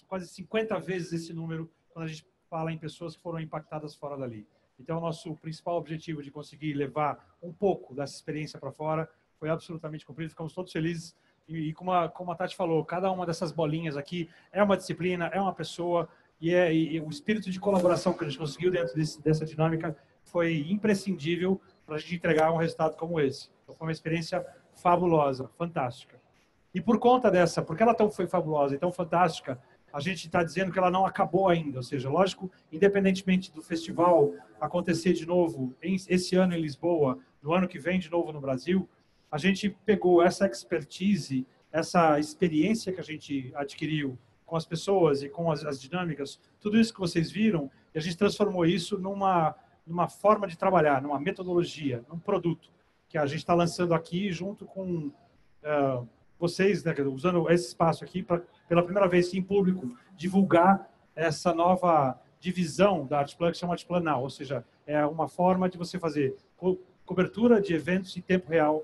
quase 50 vezes esse número quando a gente fala em pessoas que foram impactadas fora dali. Então, nosso principal objetivo de conseguir levar um pouco dessa experiência para fora foi absolutamente cumprido. Ficamos todos felizes. E, e como, a, como a Tati falou, cada uma dessas bolinhas aqui é uma disciplina, é uma pessoa, e, é, e, o espírito de colaboração que a gente conseguiu dentro desse, dessa dinâmica foi imprescindível para a gente entregar um resultado como esse. Então, foi uma experiência fabulosa, fantástica. E por conta dessa, porque ela tão foi fabulosa e tão fantástica, a gente está dizendo que ela não acabou ainda. Ou seja, lógico, independentemente do festival acontecer de novo em, esse ano em Lisboa, no ano que vem de novo no Brasil, a gente pegou essa expertise, essa experiência que a gente adquiriu com as pessoas e com as, as dinâmicas, tudo isso que vocês viram, e a gente transformou isso numa numa forma de trabalhar, numa metodologia, num produto que a gente está lançando aqui junto com uh, vocês, né, usando esse espaço aqui para pela primeira vez em público divulgar essa nova divisão da Artplan que chama Artplanal, ou seja, é uma forma de você fazer co cobertura de eventos em tempo real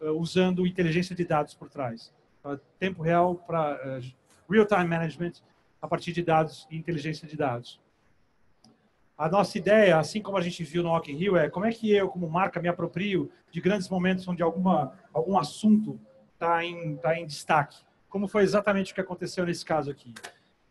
uh, usando inteligência de dados por trás. Uh, tempo real para uh, real-time management a partir de dados e inteligência de dados. A nossa ideia, assim como a gente viu no Rock in Rio, é como é que eu, como marca, me aproprio de grandes momentos onde alguma, algum assunto está em, tá em destaque. Como foi exatamente o que aconteceu nesse caso aqui.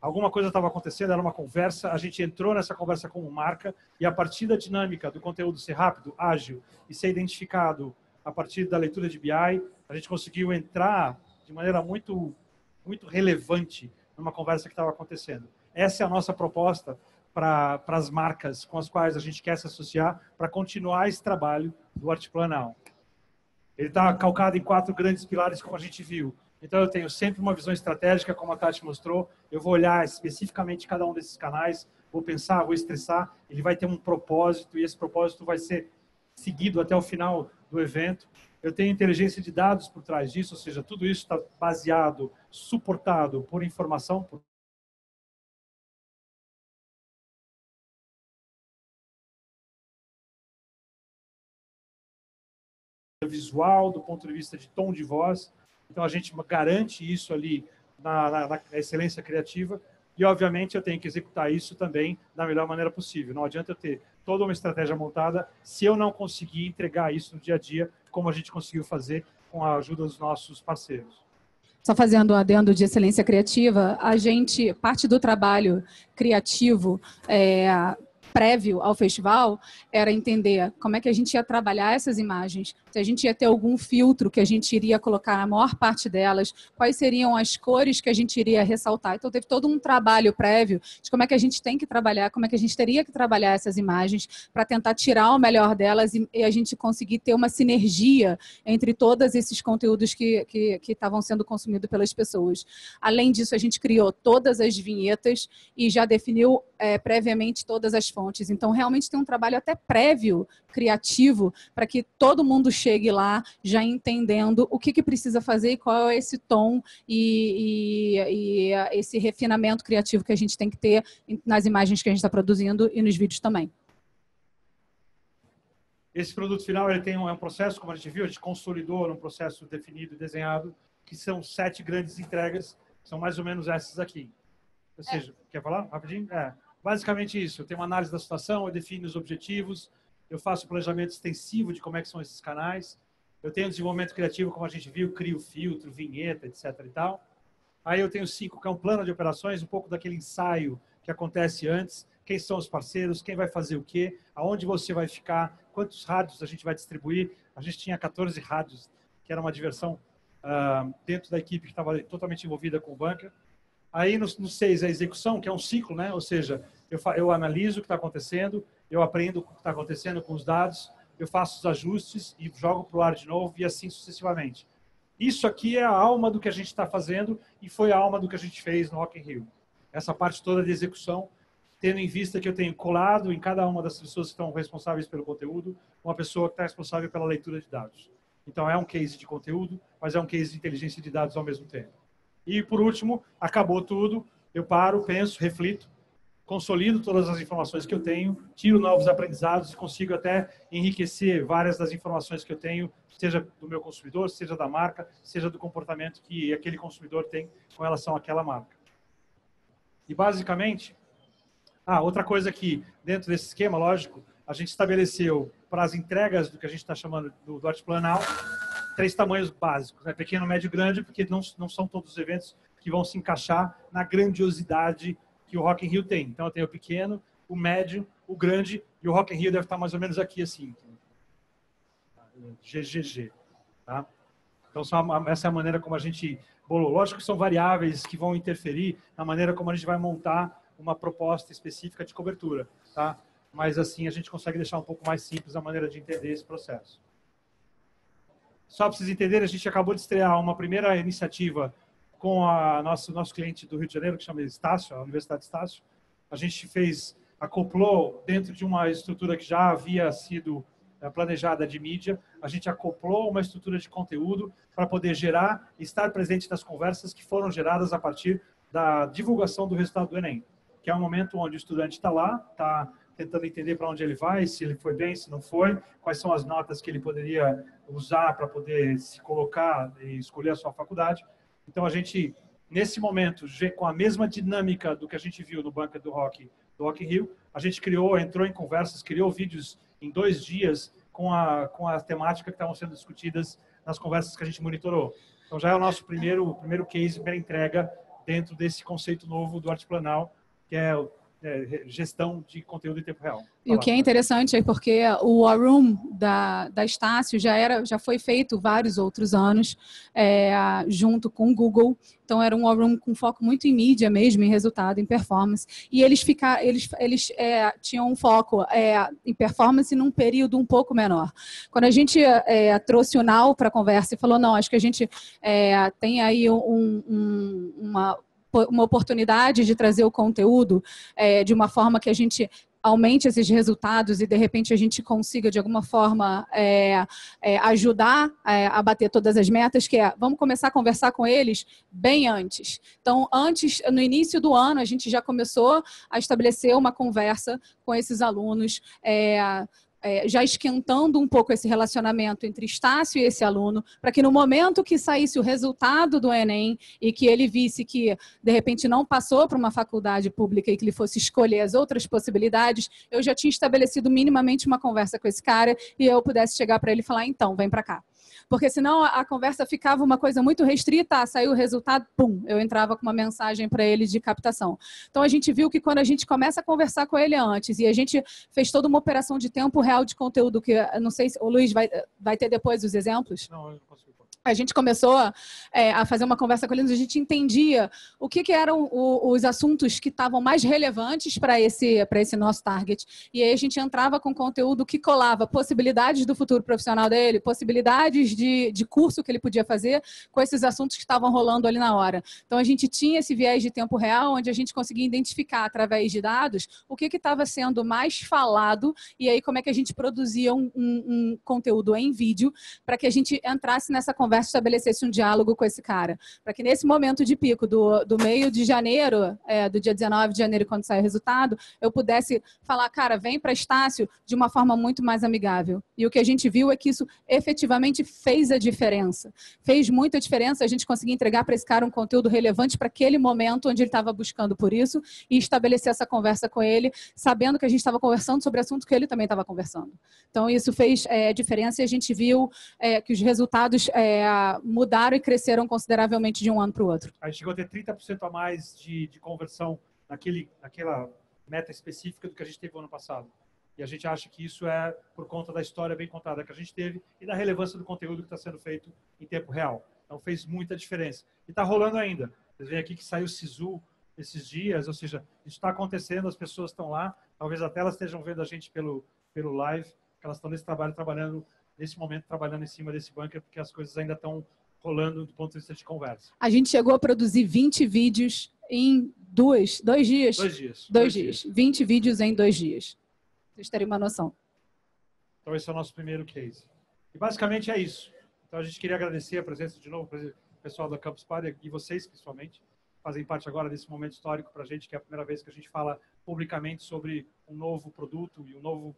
Alguma coisa estava acontecendo, era uma conversa, a gente entrou nessa conversa como marca e a partir da dinâmica do conteúdo ser rápido, ágil e ser identificado a partir da leitura de BI, a gente conseguiu entrar de maneira muito, muito relevante numa conversa que estava acontecendo. Essa é a nossa proposta para as marcas com as quais a gente quer se associar para continuar esse trabalho do Artplanal. Ele está calcado em quatro grandes pilares, como a gente viu. Então, eu tenho sempre uma visão estratégica, como a Tati mostrou. Eu vou olhar especificamente cada um desses canais, vou pensar, vou estressar. Ele vai ter um propósito e esse propósito vai ser seguido até o final do evento. Eu tenho inteligência de dados por trás disso, ou seja, tudo isso está baseado, suportado por informação, por visual, do ponto de vista de tom de voz. Então, a gente garante isso ali na, na, na excelência criativa. E, obviamente, eu tenho que executar isso também da melhor maneira possível. Não adianta eu ter toda uma estratégia montada se eu não conseguir entregar isso no dia a dia, como a gente conseguiu fazer com a ajuda dos nossos parceiros. Só fazendo um adendo de excelência criativa, a gente, parte do trabalho criativo é, prévio ao festival era entender como é que a gente ia trabalhar essas imagens, se a gente ia ter algum filtro que a gente iria colocar na maior parte delas, quais seriam as cores que a gente iria ressaltar. Então, teve todo um trabalho prévio de como é que a gente tem que trabalhar, como é que a gente teria que trabalhar essas imagens para tentar tirar o melhor delas e, e, a gente conseguir ter uma sinergia entre todos esses conteúdos que estavam sendo consumidos pelas pessoas. Além disso, a gente criou todas as vinhetas e já definiu é, previamente todas as fontes. Então, realmente tem um trabalho até prévio, criativo, para que todo mundo chegue lá já entendendo o que, que precisa fazer e qual é esse tom e, e, e esse refinamento criativo que a gente tem que ter nas imagens que a gente está produzindo e nos vídeos também. Esse produto final ele tem um, é um processo, como a gente viu, a gente consolidou num processo definido e desenhado, que são sete grandes entregas, são mais ou menos essas aqui. Ou é. seja, é. quer falar rapidinho? É, basicamente isso. Eu tenho uma análise da situação, eu defino os objetivos, eu faço planejamento extensivo de como é que são esses canais, Eu tenho desenvolvimento criativo, como a gente viu, crio filtro, vinheta, etc. e tal. Aí eu tenho cinco, que é um plano de operações, um pouco daquele ensaio que acontece antes, quem são os parceiros, quem vai fazer o quê, aonde você vai ficar, quantos rádios a gente vai distribuir. A gente tinha 14 rádios, que era uma diversão uh, dentro da equipe que estava totalmente envolvida com o bunker. Aí no, no seis, a execução, que é um ciclo, né? ou seja, eu, eu analiso o que está acontecendo, eu aprendo o que está acontecendo com os dados, eu faço os ajustes e jogo para o ar de novo e assim sucessivamente. Isso aqui é a alma do que a gente está fazendo e foi a alma do que a gente fez no Rock in Rio. Essa parte toda de execução, tendo em vista que eu tenho colado em cada uma das pessoas que estão responsáveis pelo conteúdo, uma pessoa que está responsável pela leitura de dados. Então é um case de conteúdo, mas é um case de inteligência de dados ao mesmo tempo. E por último, acabou tudo, eu paro, penso, reflito, consolido todas as informações que eu tenho, tiro novos aprendizados e consigo até enriquecer várias das informações que eu tenho, seja do meu consumidor, seja da marca, seja do comportamento que aquele consumidor tem com relação àquela marca. E basicamente, ah, outra coisa que dentro desse esquema, lógico, a gente estabeleceu para as entregas do que a gente está chamando do, do arte planal, três tamanhos básicos, né? pequeno, médio e grande, porque não, não são todos os eventos que vão se encaixar na grandiosidade que o Rock in Rio tem. Então eu tenho o pequeno, o médio, o grande e o Rock in Rio deve estar mais ou menos aqui assim. GGG, tá? Então essa é a maneira como a gente bolou. Lógico que são variáveis que vão interferir na maneira como a gente vai montar uma proposta específica de cobertura, tá? Mas assim a gente consegue deixar um pouco mais simples a maneira de entender esse processo. Só para vocês entenderem, a gente acabou de estrear uma primeira iniciativa com a nosso nosso cliente do Rio de Janeiro, que chama Estácio, a Universidade Estácio. A gente fez, acoplou dentro de uma estrutura que já havia sido eh, planejada de mídia, a gente acoplou uma estrutura de conteúdo para poder gerar estar presente nas conversas que foram geradas a partir da divulgação do resultado do Enem, que é um momento onde o estudante está lá, está tentando entender para onde ele vai, se ele foi bem, se não foi, quais são as notas que ele poderia usar para poder se colocar e escolher a sua faculdade. Então a gente, nesse momento, com a mesma dinâmica do que a gente viu no Banca do Rock, do Rock Rio, a gente criou, entrou em conversas, criou vídeos em dois dias com a, com a temática que estavam sendo discutidas nas conversas que a gente monitorou. Então já é o nosso primeiro, primeiro case, primeira entrega dentro desse conceito novo do Artiplanal, que é é, gestão de conteúdo em tempo real. E o que é interessante é porque o War Room da, da Estácio já, era, já foi feito vários outros anos, é, junto com o Google. Então, era um War Room com foco muito em mídia mesmo, em resultado, em performance. E eles, ficar, eles, eles é, tinham um foco é, em performance num período um pouco menor. Quando a gente é, trouxe o Now para a conversa e falou, não, acho que a gente é, tem aí um, um, uma uma oportunidade de trazer o conteúdo é, de uma forma que a gente aumente esses resultados e de repente a gente consiga de alguma forma é, é, ajudar é, a bater todas as metas, que é vamos começar a conversar com eles bem antes. Então, antes, no início do ano, a gente já começou a estabelecer uma conversa com esses alunos. É, já esquentando um pouco esse relacionamento entre Estácio e esse aluno, para que no momento que saísse o resultado do Enem e que ele visse que, de repente, não passou para uma faculdade pública e que ele fosse escolher as outras possibilidades, eu já tinha estabelecido minimamente uma conversa com esse cara e eu pudesse chegar para ele e falar: então, vem para cá porque senão a, conversa ficava uma coisa muito restrita, saiu o resultado, pum, eu entrava com uma mensagem para ele de captação. Então a gente viu que quando a gente começa a conversar com ele antes e a gente fez toda uma operação de tempo real de conteúdo, que não sei se o Luiz vai, vai ter depois os exemplos. Não, eu não consigo a gente começou é, a fazer uma conversa com eles, a gente entendia o que, que eram o, os assuntos que estavam mais relevantes para esse, esse nosso target. E aí a gente entrava com conteúdo que colava possibilidades do futuro profissional dele, possibilidades de, de curso que ele podia fazer com esses assuntos que estavam rolando ali na hora. Então a gente tinha esse viés de tempo real, onde a gente conseguia identificar através de dados o que estava sendo mais falado e aí como é que a gente produzia um, um, um conteúdo em vídeo para que a gente entrasse nessa conversa conversa estabelecesse um diálogo com esse cara. Para que nesse momento de pico, do, do meio de janeiro, é, do dia 19 de janeiro, quando sai o resultado, eu pudesse falar, cara, vem para Estácio de uma forma muito mais amigável. E o que a gente viu é que isso efetivamente fez a diferença. Fez muita diferença a gente conseguir entregar para esse cara um conteúdo relevante para aquele momento onde ele estava buscando por isso e estabelecer essa conversa com ele, sabendo que a gente estava conversando sobre assuntos que ele também estava conversando. Então, isso fez é, diferença e a gente viu é, que os resultados é, mudaram e cresceram consideravelmente de um ano para o outro. A gente chegou a ter 30% a mais de, de conversão naquele, naquela meta específica do que a gente teve no ano passado. E a gente acha que isso é por conta da história bem contada que a gente teve e da relevância do conteúdo que está sendo feito em tempo real. Então fez muita diferença. E está rolando ainda. Vocês veem aqui que saiu o SISU esses dias, ou seja, isso está acontecendo, as pessoas estão lá, talvez até elas estejam vendo a gente pelo, pelo live, que elas estão nesse trabalho, trabalhando, nesse momento, trabalhando em cima desse bunker, porque as coisas ainda estão rolando do ponto de vista de conversa. A gente chegou a produzir 20 vídeos em dois, dois dias. Dois dias. Dois, dois dias. dias. 20 vídeos em dois dias. Vocês terem uma noção. Então, esse é o nosso primeiro case. E basicamente é isso. Então, a gente queria agradecer a presença de novo do pessoal da Campus Party e vocês, principalmente, fazem parte agora desse momento histórico para a gente, que é a primeira vez que a gente fala publicamente sobre um novo produto e um novo,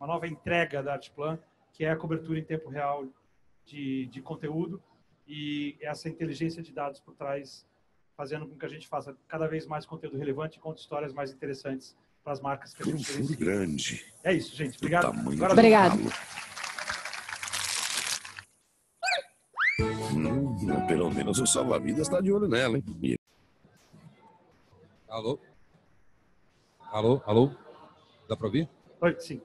uma nova entrega da Artplan, que é a cobertura em tempo real de, de conteúdo e essa inteligência de dados por trás fazendo com que a gente faça cada vez mais conteúdo relevante e conte histórias mais interessantes para as marcas que a gente tem. grande. É isso, gente. Obrigado. Agora, Obrigado. Hum, pelo menos o salva-vidas está de olho nela, hein? Alô? Alô? Alô? Dá para ouvir? Oi, sim.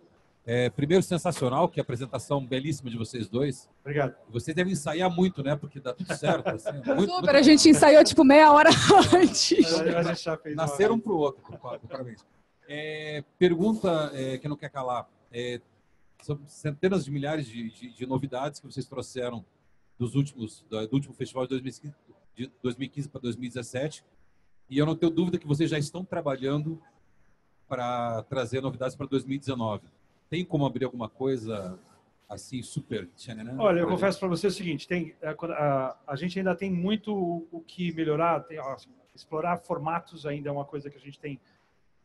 É, primeiro, sensacional, que apresentação belíssima de vocês dois. Obrigado. Vocês devem ensaiar muito, né? Porque dá tudo certo. Assim, muito, Super, muito... a gente ensaiou tipo meia hora antes. Nasceram um para o outro. Parabéns. É, pergunta é, que não quer calar. É, são centenas de milhares de, de, de, novidades que vocês trouxeram dos últimos, do, último festival de 2015, de 2015 para 2017. E eu não tenho dúvida que vocês já estão trabalhando para trazer novidades para 2019. Tem como abrir alguma coisa assim super? Né? Olha, eu confesso para você o seguinte: tem a, é, a, a, gente ainda tem muito o que melhorar. Tem, ó, explorar formatos ainda é uma coisa que a gente tem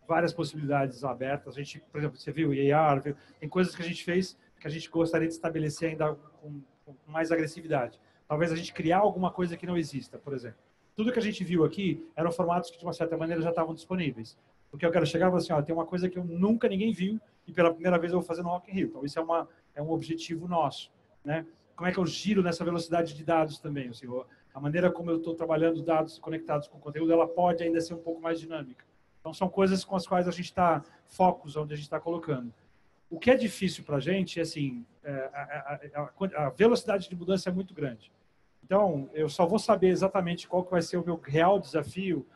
várias possibilidades abertas. A gente, por exemplo, você viu o AR, viu? tem coisas que a gente fez que a gente gostaria de estabelecer ainda com, com mais agressividade. Talvez a gente criar alguma coisa que não exista, por exemplo. Tudo que a gente viu aqui eram formatos que de uma certa maneira já estavam disponíveis. Porque eu quero chegar e falar assim, ó, tem uma coisa que eu nunca ninguém viu e pela primeira vez eu vou fazer no Rock in Rio. Então, isso é, uma, é um objetivo nosso. Né? Como é que eu giro nessa velocidade de dados também? Assim, a maneira como eu estou trabalhando dados conectados com conteúdo, ela pode ainda ser um pouco mais dinâmica. Então, são coisas com as quais a gente está, focos onde a gente está colocando. O que é difícil para a gente é assim, é, a, a, a, velocidade de mudança é muito grande. Então, eu só vou saber exatamente qual que vai ser o meu real desafio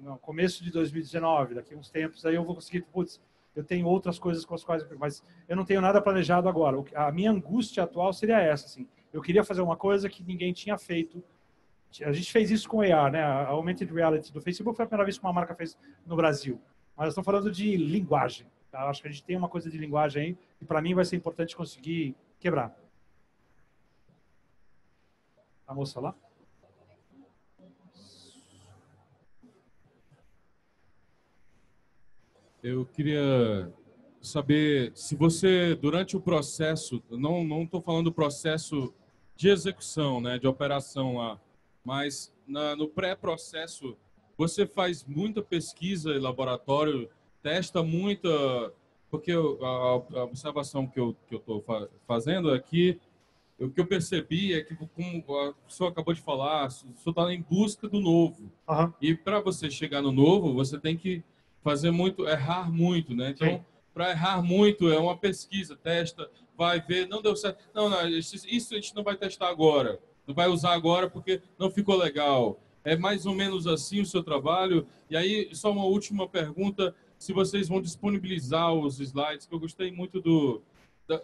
no começo de 2019, daqui a uns tempos, aí eu vou conseguir, putz, eu tenho outras coisas com as quais, mas eu não tenho nada planejado agora. A minha angústia atual seria essa, assim. Eu queria fazer uma coisa que ninguém tinha feito. A gente fez isso com AR, né? A Augmented Reality do Facebook foi a primeira vez que uma marca fez no Brasil. Mas estou falando de linguagem. Tá? Acho que a gente tem uma coisa de linguagem aí e para mim vai ser importante conseguir quebrar. A moça lá? Eu queria saber se você, durante o processo, não não estou falando do processo de execução, né, de operação lá, mas na, no pré-processo, você faz muita pesquisa em laboratório, testa muita, porque a, a observação que eu que eu estou fazendo é que o que eu percebi é que, como a pessoa acabou de falar, você está em busca do novo. Uhum. E para você chegar no novo, você tem que fazer muito, errar muito, né? Então, para errar muito é uma pesquisa, testa, vai ver, não deu certo. Não, não, isso a gente não vai testar agora. Não vai usar agora porque não ficou legal. É mais ou menos assim o seu trabalho. E aí, só uma última pergunta, se vocês vão disponibilizar os slides, que eu gostei muito do,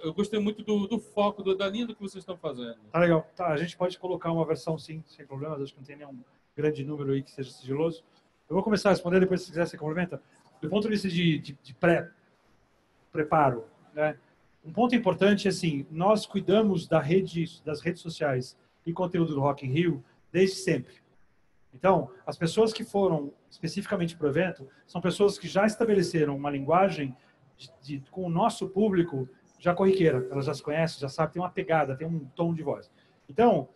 eu gostei muito do, do foco, do, da linha do que vocês estão fazendo. Tá legal. Tá, a gente pode colocar uma versão sim, sem problemas. Acho que não tem nenhum grande número aí que seja sigiloso. Eu vou começar a responder, depois se quiser você complementa. Do ponto de vista de, de, de pré, preparo, né? Um ponto importante é assim, nós cuidamos da rede, das redes sociais e conteúdo do Rock in Rio desde sempre. Então, as pessoas que foram especificamente para o evento são pessoas que já estabeleceram uma linguagem de, de, com o nosso público já corriqueira. Elas já se conhecem, já sabem, tem uma pegada, tem um tom de voz. Então,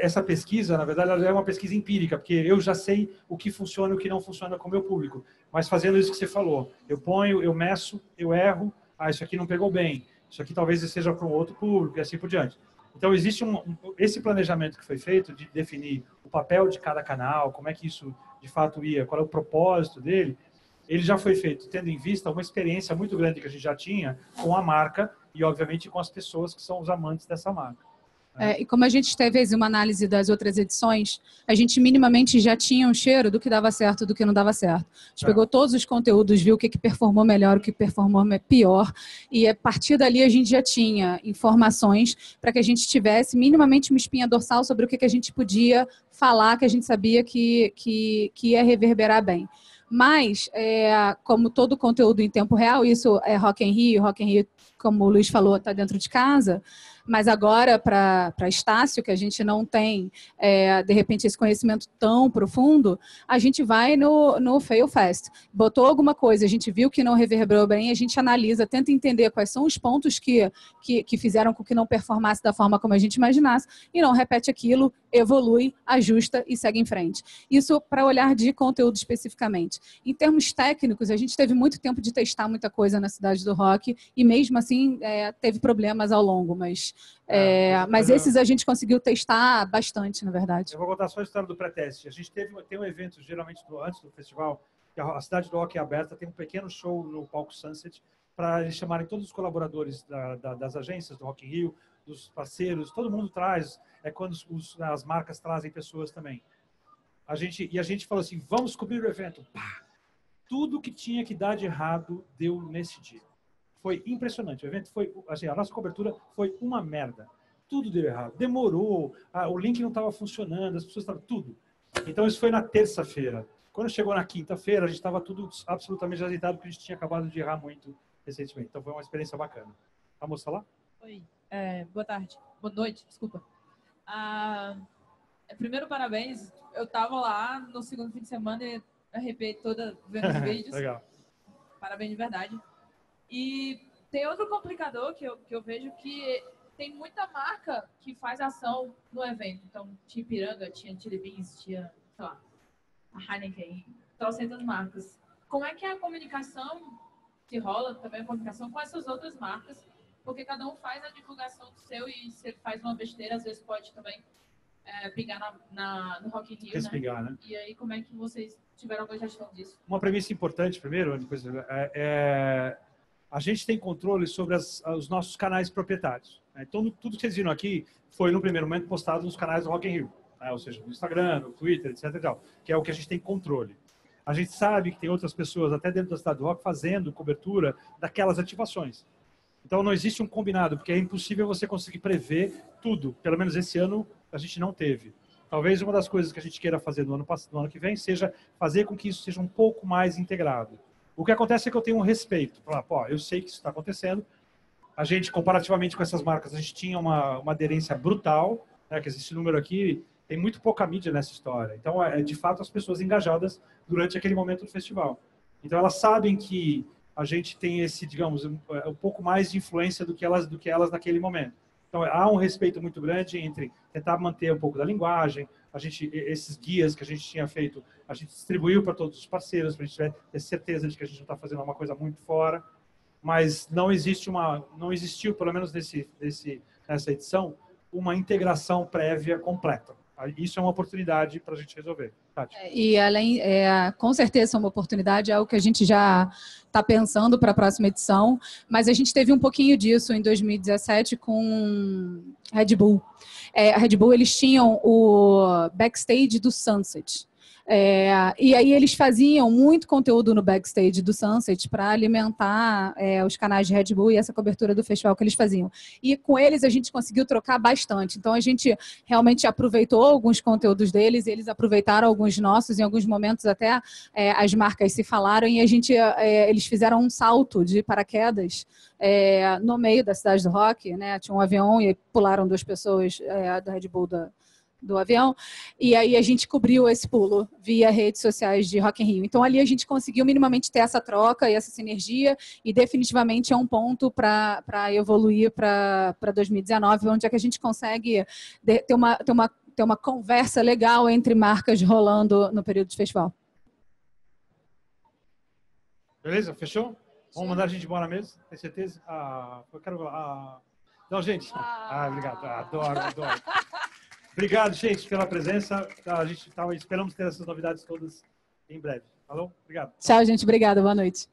essa pesquisa, na verdade, ela é uma pesquisa empírica, porque eu já sei o que funciona e o que não funciona com o meu público. Mas fazendo isso que você falou, eu ponho, eu meço, eu erro, ah, isso aqui não pegou bem, isso aqui talvez seja para um outro público e assim por diante. Então, existe um, um, esse planejamento que foi feito de definir o papel de cada canal, como é que isso de fato ia, qual é o propósito dele, ele já foi feito tendo em vista uma experiência muito grande que a gente já tinha com a marca e, obviamente, com as pessoas que são os amantes dessa marca. É, e como a gente teve uma análise das outras edições, a gente minimamente já tinha um cheiro do que dava certo do que não dava certo. A gente é. pegou todos os conteúdos, viu o que, que performou melhor, o que performou pior, e a partir dali a gente já tinha informações para que a gente tivesse minimamente uma espinha dorsal sobre o que, que a gente podia falar, que a gente sabia que, que, que ia reverberar bem. Mas, é, como todo conteúdo em tempo real, isso é Rock in Rio, Rock in Rio, como o Luiz falou, está dentro de casa, mas agora, para Estácio, que a gente não tem, é, de repente, esse conhecimento tão profundo, a gente vai no, no Fail Fast. Botou alguma coisa, a gente viu que não reverberou bem, a gente analisa, tenta entender quais são os pontos que, que, que fizeram com que não performasse da forma como a gente imaginasse, e não repete aquilo, evolui, ajusta e segue em frente. Isso para olhar de conteúdo especificamente. Em termos técnicos, a gente teve muito tempo de testar muita coisa na cidade do rock, e mesmo assim é, teve problemas ao longo, mas é, é, mas esses a gente conseguiu testar bastante, na verdade. Eu vou contar só a história do pré-teste. A gente teve tem um evento, geralmente do, antes do festival, que a cidade do Rock é aberta, tem um pequeno show no palco Sunset para eles chamarem todos os colaboradores da, da, das agências do Rock in Rio, dos parceiros, todo mundo traz. É quando os, as marcas trazem pessoas também. A gente e a gente falou assim, vamos cobrir o evento. Pá! Tudo que tinha que dar de errado deu nesse dia. Foi impressionante. O evento foi, assim, a nossa cobertura foi uma merda. Tudo deu errado. Demorou, a, o link não estava funcionando, as pessoas estavam tudo. Então isso foi na terça-feira. Quando chegou na quinta-feira, a gente estava tudo absolutamente azeitado porque a gente tinha acabado de errar muito recentemente. Então foi uma experiência bacana. A moça lá? Oi, é, boa tarde. Boa noite, desculpa. Ah, primeiro, parabéns. Eu estava lá no segundo fim de semana e arrepiei toda vendo os vídeos. Legal. Parabéns de verdade. E tem outro complicador que eu, que eu vejo que tem muita marca que faz ação no evento. Então, tinha Ipiranga, tinha Chili Beans, tinha, sei lá, a Heineken, trocentas marcas. Como é que é a comunicação que rola, também a comunicação com essas outras marcas? Porque cada um faz a divulgação do seu e se ele faz uma besteira, às vezes pode também é, pingar na, na, no Rock in Rio, né? né? E aí, como é que vocês tiveram alguma gestão disso? Uma premissa importante, primeiro, depois, é, é a gente tem controle sobre as, os nossos canais proprietários. Né? Então, tudo que vocês viram aqui foi, no primeiro momento, postado nos canais do Rock in Rio, né? ou seja, no Instagram, no Twitter, etc. Tal, que é o que a gente tem controle. A gente sabe que tem outras pessoas, até dentro da cidade do rock, fazendo cobertura daquelas ativações. Então, não existe um combinado, porque é impossível você conseguir prever tudo. Pelo menos esse ano a gente não teve. Talvez uma das coisas que a gente queira fazer no ano, no ano que vem seja fazer com que isso seja um pouco mais integrado. O que acontece é que eu tenho um respeito. Pô, eu sei que isso está acontecendo. A gente, comparativamente com essas marcas, a gente tinha uma, uma aderência brutal, né, que esse número aqui tem muito pouca mídia nessa história. Então, é de fato as pessoas engajadas durante aquele momento do festival. Então, elas sabem que a gente tem esse, digamos, um, um pouco mais de influência do que elas, do que elas naquele momento. Então, há um respeito muito grande entre tentar manter um pouco da linguagem, a gente, esses guias que a gente tinha feito, a gente distribuiu para todos os parceiros, para a gente ter certeza de que a gente não está fazendo uma coisa muito fora. Mas não existe uma, não existiu, pelo menos nesse, nesse, nessa edição, uma integração prévia completa. Isso é uma oportunidade para a gente resolver. Tati. É, e além, é, com certeza é uma oportunidade, é algo que a gente já está pensando para a próxima edição, mas a gente teve um pouquinho disso em 2017 com Red Bull. É, a Red Bull, eles tinham o backstage do Sunset. É, e aí eles faziam muito conteúdo no backstage do Sunset para alimentar é, os canais de Red Bull e essa cobertura do festival que eles faziam. E com eles a gente conseguiu trocar bastante. Então a gente realmente aproveitou alguns conteúdos deles, eles aproveitaram alguns nossos, em alguns momentos até é, as marcas se falaram e a gente é, eles fizeram um salto de paraquedas é, no meio da cidade do rock, né? Tinha um avião e pularam duas pessoas é, da Red Bull da, do avião, e aí a gente cobriu esse pulo via redes sociais de Rock in Rio. Então ali a gente conseguiu minimamente ter essa troca e essa sinergia, e definitivamente é um ponto para evoluir para 2019, onde é que a gente consegue ter uma, ter, uma, ter uma conversa legal entre marcas rolando no período de festival. Beleza? Fechou? Vamos mandar a gente embora mesmo? Tem certeza? Ah, eu quero... Ah... Não, gente. Ah, obrigado. Adoro, adoro. Obrigado, gente, pela presença. A gente tá, esperamos ter essas novidades todas em breve. Falou? Obrigado. Tchau, gente. Obrigada. Boa noite.